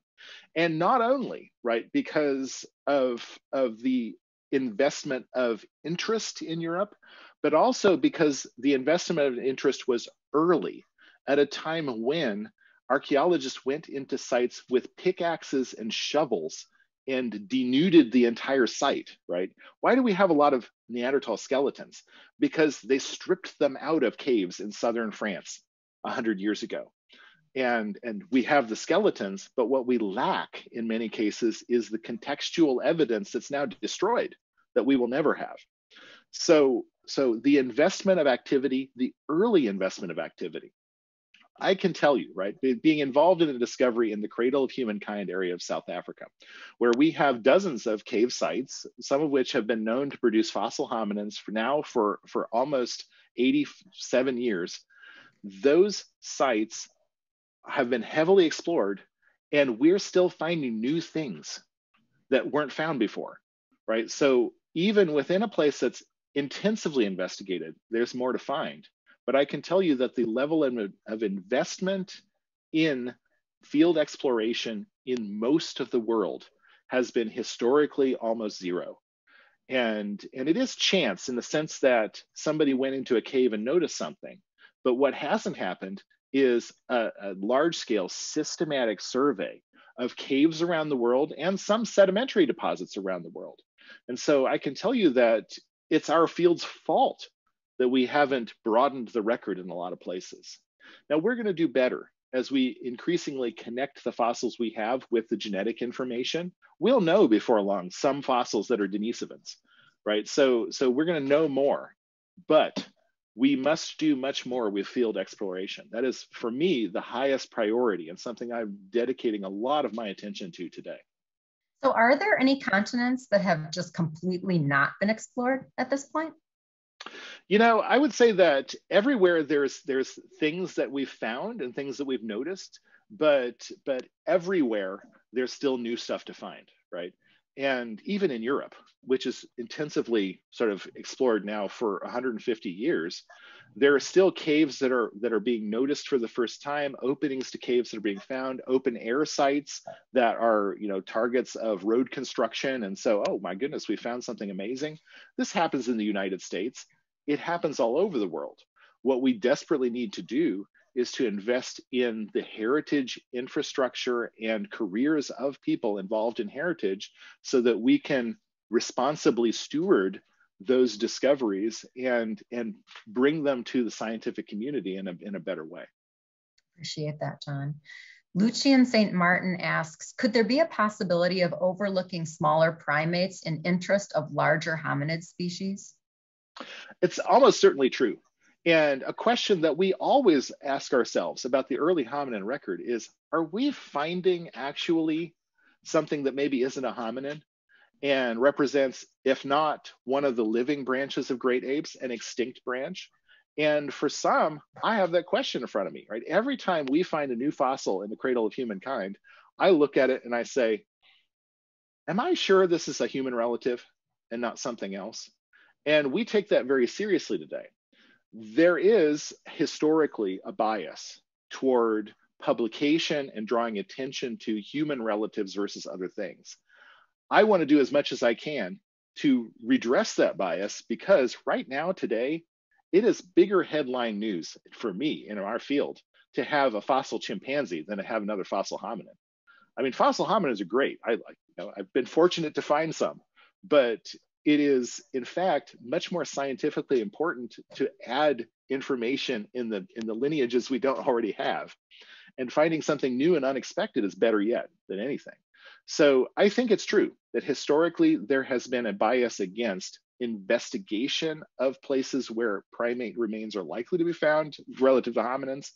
And not only, right, because of, of the investment of interest in Europe, but also because the investment of interest was early at a time when archaeologists went into sites with pickaxes and shovels and denuded the entire site, right? Why do we have a lot of Neanderthal skeletons? Because they stripped them out of caves in southern France 100 years ago. And, and we have the skeletons, but what we lack in many cases is the contextual evidence that's now destroyed that we will never have. So, so the investment of activity, the early investment of activity, I can tell you, right, being involved in the discovery in the Cradle of Humankind area of South Africa, where we have dozens of cave sites, some of which have been known to produce fossil hominins for now for, for almost 87 years. Those sites have been heavily explored, and we're still finding new things that weren't found before, right? So even within a place that's intensively investigated, there's more to find. But I can tell you that the level of, investment in field exploration in most of the world has been historically almost zero. And, and it is chance in the sense that somebody went into a cave and noticed something. But what hasn't happened is a, a large scale systematic survey of caves around the world and some sedimentary deposits around the world. And so I can tell you that it's our field's fault that we haven't broadened the record in a lot of places. Now we're going to do better as we increasingly connect the fossils we have with the genetic information. We'll know before long some fossils that are Denisovans, right? So, so we're going to know more, but we must do much more with field exploration. That is, for me, the highest priority and something I'm dedicating a lot of my attention to today. So, are there any continents that have just completely not been explored at this point? You know, I would say that everywhere there's there's things that we've found and things that we've noticed, but but everywhere there's still new stuff to find, right? And even in Europe, which is intensively sort of explored now for 150 years, there are still caves that are that are being noticed for the first time openings to caves that are being found open air sites that are you know targets of road construction. And so oh my goodness we found something amazing. This happens in the united states. It happens all over the world. What we desperately need to do is to invest in the heritage infrastructure and careers of people involved in heritage so that we can responsibly steward those discoveries and and bring them to the scientific community in a, in a better way. Appreciate that john. Lucian st martin asks could there be a possibility of overlooking smaller primates in interest of larger hominid species? It's almost certainly true. And a question that we always ask ourselves about the early hominin record is are we finding actually something that maybe isn't a hominin and represents, if not one of the living branches of great apes, an extinct branch. And for some, I have that question in front of me, right? Every time we find a new fossil in the cradle of humankind, I look at it and I say, Am I sure this is a human relative and not something else? And we take that very seriously today. There is historically a bias toward publication and drawing attention to human relatives versus other things. I want to do as much as I can to redress that bias because right now, today, it is bigger headline news for me in our field to have a fossil chimpanzee than to have another fossil hominin. I mean, fossil hominins are great. I, you know, I've been fortunate to find some, but it is in fact much more scientifically important to add information in the in the lineages we don't already have and finding something new and unexpected is better yet than anything so I think it's true that historically there has been a bias against investigation of places where primate remains are likely to be found relative to hominins,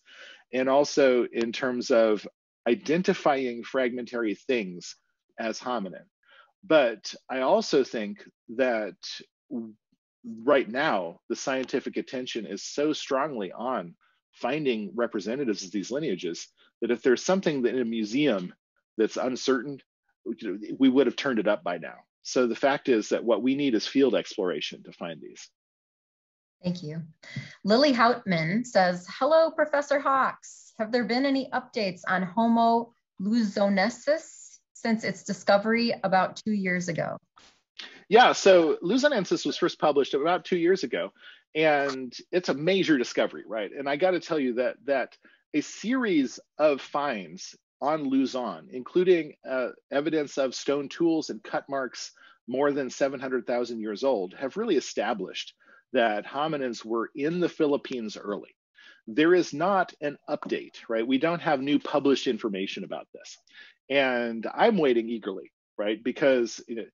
and also in terms of identifying fragmentary things as hominin. But I also think that right now the scientific attention is so strongly on finding representatives of these lineages that if there's something in a museum that's uncertain we would have turned it up by now. So the fact is that what we need is field exploration to find these. Thank you. Lily Houtman says, hello, Professor Hawks. Have there been any updates on Homo luzonensis since its discovery about two years ago? Yeah, so luzonensis was first published about two years ago, and it's a major discovery, right? And I got to tell you that that a series of finds on Luzon, including uh, evidence of stone tools and cut marks more than 700,000 years old, have really established that hominins were in the Philippines early. There is not an update, right? We don't have new published information about this. And I'm waiting eagerly, right? Because you know,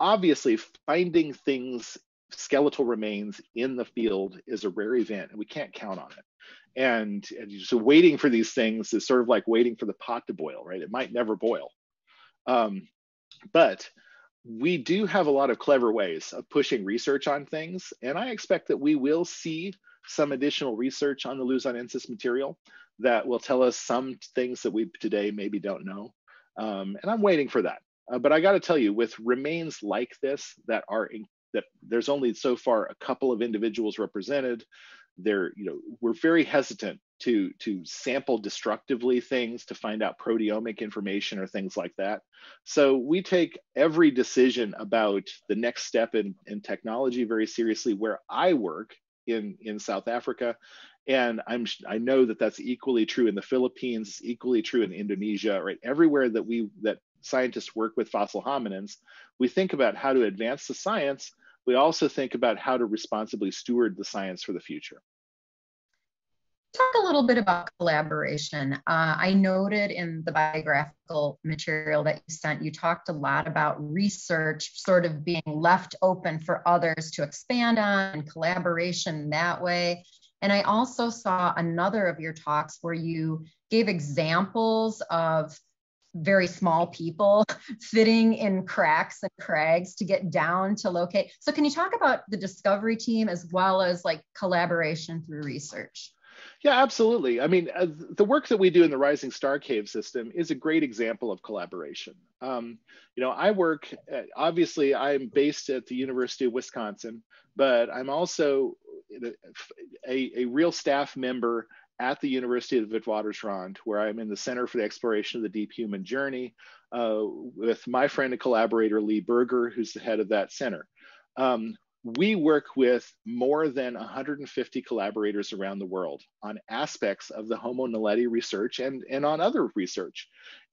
obviously finding things, skeletal remains in the field is a rare event and we can't count on it and, and so waiting for these things is sort of like waiting for the pot to boil right? It might never boil. Um, but we do have a lot of clever ways of pushing research on things and i expect that we will see some additional research on the luzonensis material that will tell us some things that we today maybe don't know. Um, and i'm waiting for that. Uh, but i got to tell you with remains like this that are in, that there's only so far a couple of individuals represented they're you know we're very hesitant to to sample destructively things to find out proteomic information or things like that. So we take every decision about the next step in, in technology very seriously where i work in in south africa. And i'm i know that that's equally true in the philippines equally true in indonesia right? Everywhere that we that scientists work with fossil hominins we think about how to advance the science we also think about how to responsibly steward the science for the future. Talk a little bit about collaboration. Uh, I noted in the biographical material that you sent, you talked a lot about research sort of being left open for others to expand on and collaboration that way. And I also saw another of your talks where you gave examples of very small people fitting in cracks and crags to get down to locate. So can you talk about the discovery team as well as like collaboration through research? Yeah, absolutely. I mean, uh, the work that we do in the Rising Star Cave system is a great example of collaboration. Um, you know, I work, at, obviously, I'm based at the University of Wisconsin, but I'm also a, a real staff member at the University of Witwatersrand, where I'm in the Center for the Exploration of the Deep Human Journey uh, with my friend and collaborator, Lee Berger, who's the head of that center. Um, we work with more than 150 collaborators around the world on aspects of the Homo naledi research and, and on other research.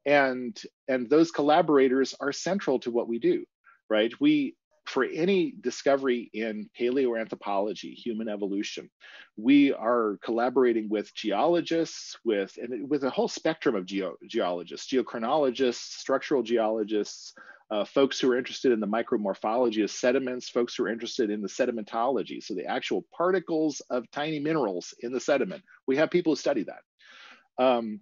And, and those collaborators are central to what we do, right? We, for any discovery in paleoanthropology, human evolution, we are collaborating with geologists, with and with a whole spectrum of geo, geologists, geochronologists, structural geologists, uh, folks who are interested in the micromorphology of sediments, folks who are interested in the sedimentology, so the actual particles of tiny minerals in the sediment. We have people who study that. Um,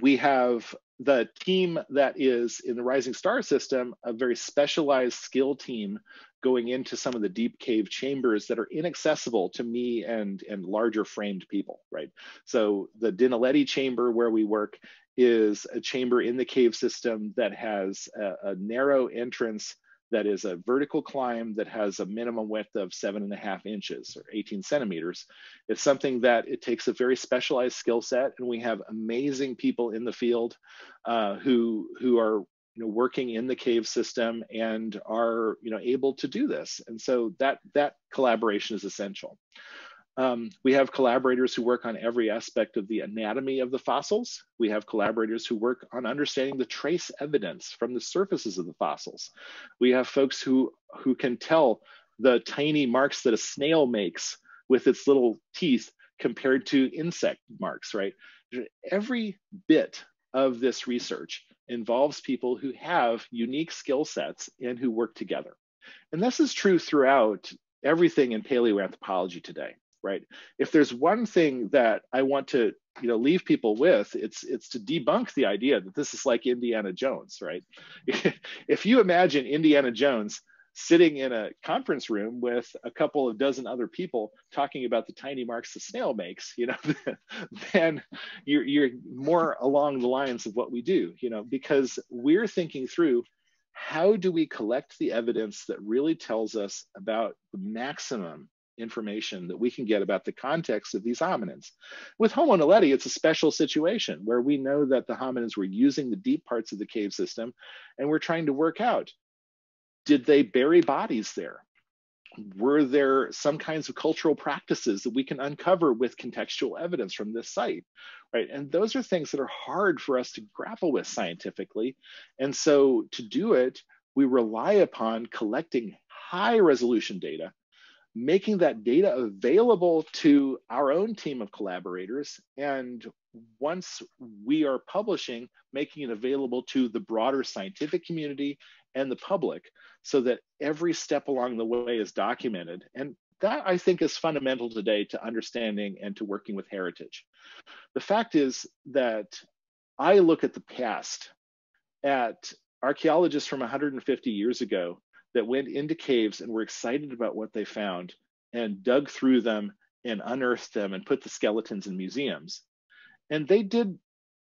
we have the team that is in the Rising Star system, a very specialized skill team going into some of the deep cave chambers that are inaccessible to me and, and larger framed people, right? So the Dinaledi chamber where we work is a chamber in the cave system that has a, a, narrow entrance that is a vertical climb that has a minimum width of seven and a half inches or 18 centimeters. It's something that it takes a very specialized skill set, and we have amazing people in the field uh, who who are you know working in the cave system and are you know able to do this. And so that that collaboration is essential. Um, we have collaborators who work on every aspect of the anatomy of the fossils. We have collaborators who work on understanding the trace evidence from the surfaces of the fossils. We have folks who, who can tell the tiny marks that a snail makes with its little teeth compared to insect marks, right? Every bit of this research involves people who have unique skill sets and who work together. And this is true throughout everything in paleoanthropology today right? If there's one thing that I want to you know leave people with it's it's to debunk the idea that this is like indiana jones right if you imagine indiana jones sitting in a conference room with a couple of dozen other people talking about the tiny marks the snail makes you know then you're, you're more along the lines of what we do you know because we're thinking through how do we collect the evidence that really tells us about the maximum information that we can get about the context of these hominins. With Homo naledi, it's a special situation where we know that the hominins were using the deep parts of the cave system and we're trying to work out, did they bury bodies there? Were there some kinds of cultural practices that we can uncover with contextual evidence from this site, right? And those are things that are hard for us to grapple with scientifically. And so to do it, we rely upon collecting high resolution data making that data available to our own team of collaborators. And once we are publishing, making it available to the broader scientific community and the public so that every step along the way is documented. And that I think is fundamental today to understanding and to working with heritage. The fact is that I look at the past, at archaeologists from 150 years ago that went into caves and were excited about what they found and dug through them and unearthed them and put the skeletons in museums. And they did,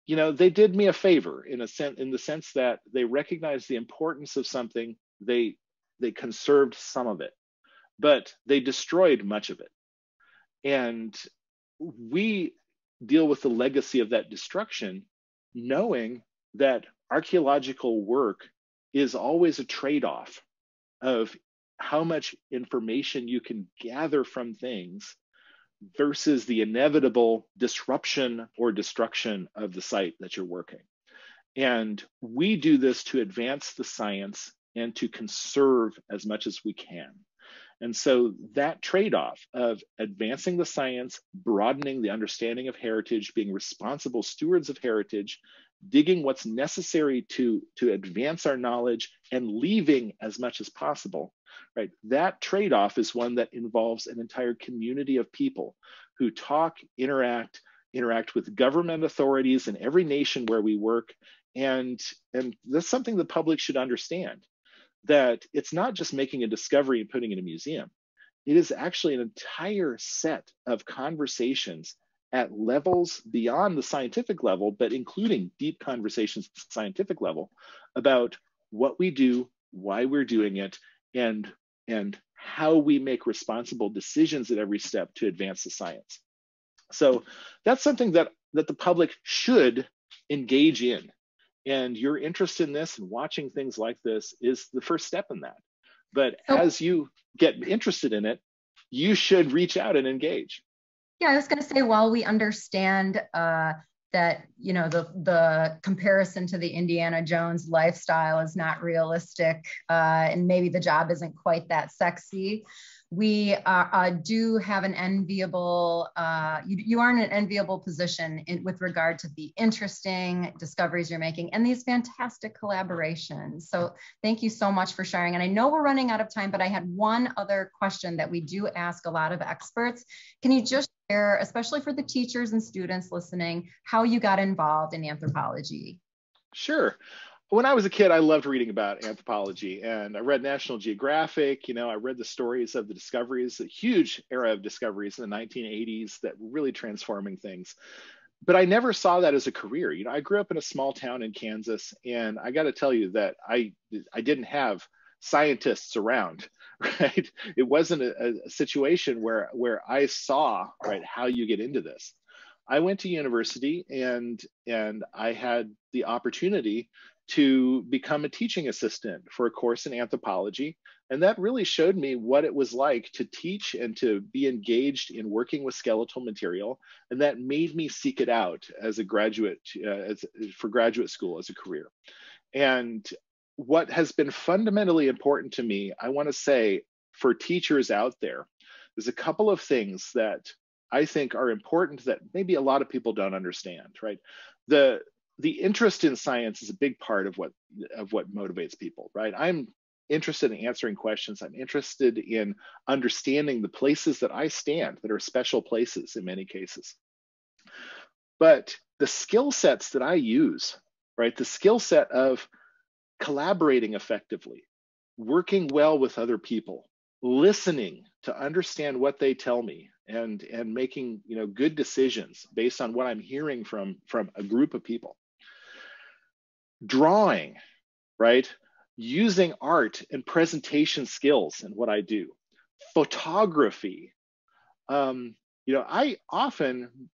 you know, they did me a favor in a sense, in the sense that they recognized the importance of something. They they conserved some of it, but they destroyed much of it. And we deal with the legacy of that destruction, knowing that archaeological work is always a trade-off of how much information you can gather from things versus the inevitable disruption or destruction of the site that you're working. And we do this to advance the science and to conserve as much as we can. And so that trade off of advancing the science, broadening the understanding of heritage, being responsible stewards of heritage, digging what's necessary to, to advance our knowledge, and leaving as much as possible right? That trade off is one that involves an entire community of people who talk, interact, interact with government authorities in every nation where we work. And, and that's something the public should understand that it's not just making a discovery and putting it in a museum. It is actually an entire set of conversations at levels beyond the scientific level, but including deep conversations at the scientific level about what we do, why we're doing it, and, and how we make responsible decisions at every step to advance the science. So that's something that, that the public should engage in. And your interest in this and watching things like this is the first step in that. But oh. as you get interested in it, you should reach out and engage. Yeah, I was going to say, while we understand uh, that you know the the comparison to the Indiana Jones lifestyle is not realistic, uh, and maybe the job isn't quite that sexy we uh, uh, do have an enviable, uh, you, you are in an enviable position in, with regard to the interesting discoveries you're making and these fantastic collaborations. So thank you so much for sharing. And I know we're running out of time, but I had one other question that we do ask a lot of experts. Can you just share, especially for the teachers and students listening, how you got involved in anthropology? Sure when I was a kid, I loved reading about anthropology and I read National Geographic. You know, I read the stories of the discoveries, a huge era of discoveries in the 1980s that were really transforming things. But I never saw that as a career. You know, I grew up in a small town in Kansas, and I got to tell you that I I didn't have scientists around, right? It wasn't a, a situation where where I saw right how you get into this. I went to university and and I had the opportunity to become a teaching assistant for a course in anthropology. And that really showed me what it was like to teach and to be engaged in working with skeletal material. And that made me seek it out as a graduate, uh, as, for graduate school as a career. And what has been fundamentally important to me, I want to say for teachers out there, there's a couple of things that I think are important that maybe a lot of people don't understand, right? The the interest in science is a big part of what of what motivates people right? I'm interested in answering questions. I'm interested in understanding the places that i stand that are special places in many cases. But the skill sets that i use right the skill set of collaborating effectively working well with other people listening to understand what they tell me and and making you know good decisions based on what i'm hearing from from a group of people drawing, right? Using art and presentation skills in what I do, photography. Um, you know, I often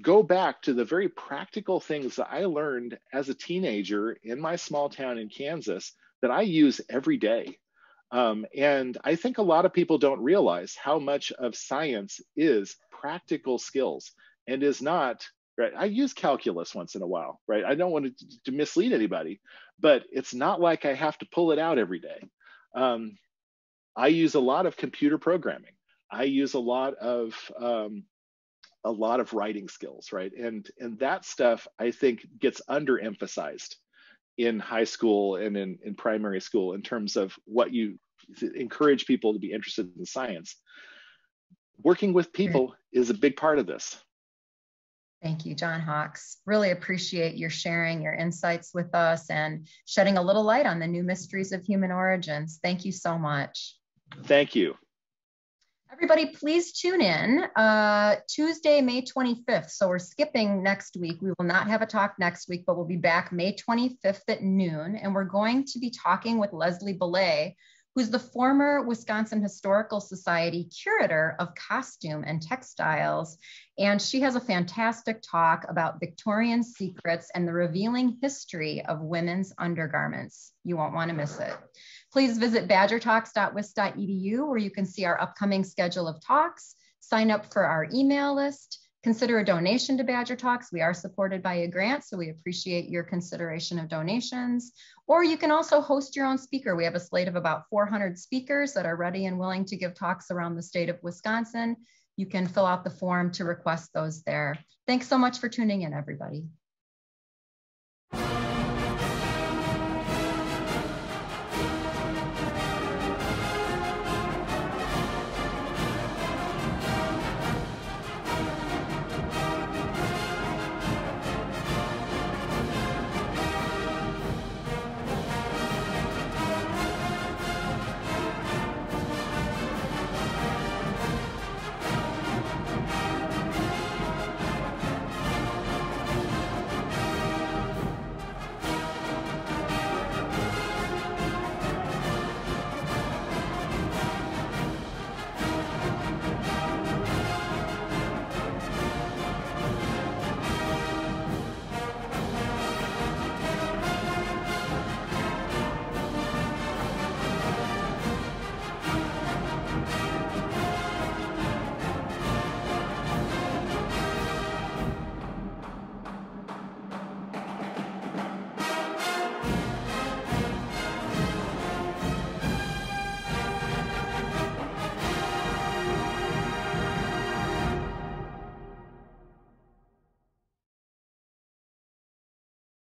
go back to the very practical things that I learned as a teenager in my small town in Kansas that I use every day. Um, and I think a lot of people don't realize how much of science is practical skills and is not right? I use calculus once in a while, right? I don't want to, to mislead anybody, but it's not like I have to pull it out every day. Um, I use a lot of computer programming. I use a lot of um, a lot of writing skills, right? And and that stuff I think gets underemphasized in high school and in, in primary school in terms of what you encourage people to be interested in science. Working with people is a big part of this. Thank you, John Hawks. Really appreciate your sharing your insights with us and shedding a little light on the new mysteries of human origins. Thank you so much. Thank you. Everybody, please tune in uh, Tuesday, May 25th. So we're skipping next week. We will not have a talk next week, but we'll be back May 25th at noon. And we're going to be talking with Leslie Bellais, who's the former Wisconsin Historical Society curator of costume and textiles. And she has a fantastic talk about Victorian secrets and the revealing history of women's undergarments. You won't want to miss it. Please visit badgertalks.wisc.edu where you can see our upcoming schedule of talks, sign up for our email list, Consider a donation to Badger Talks. We are supported by a grant, so we appreciate your consideration of donations. Or you can also host your own speaker. We have a slate of about 400 speakers that are ready and willing to give talks around the state of Wisconsin. You can fill out the form to request those there. Thanks so much for tuning in, everybody.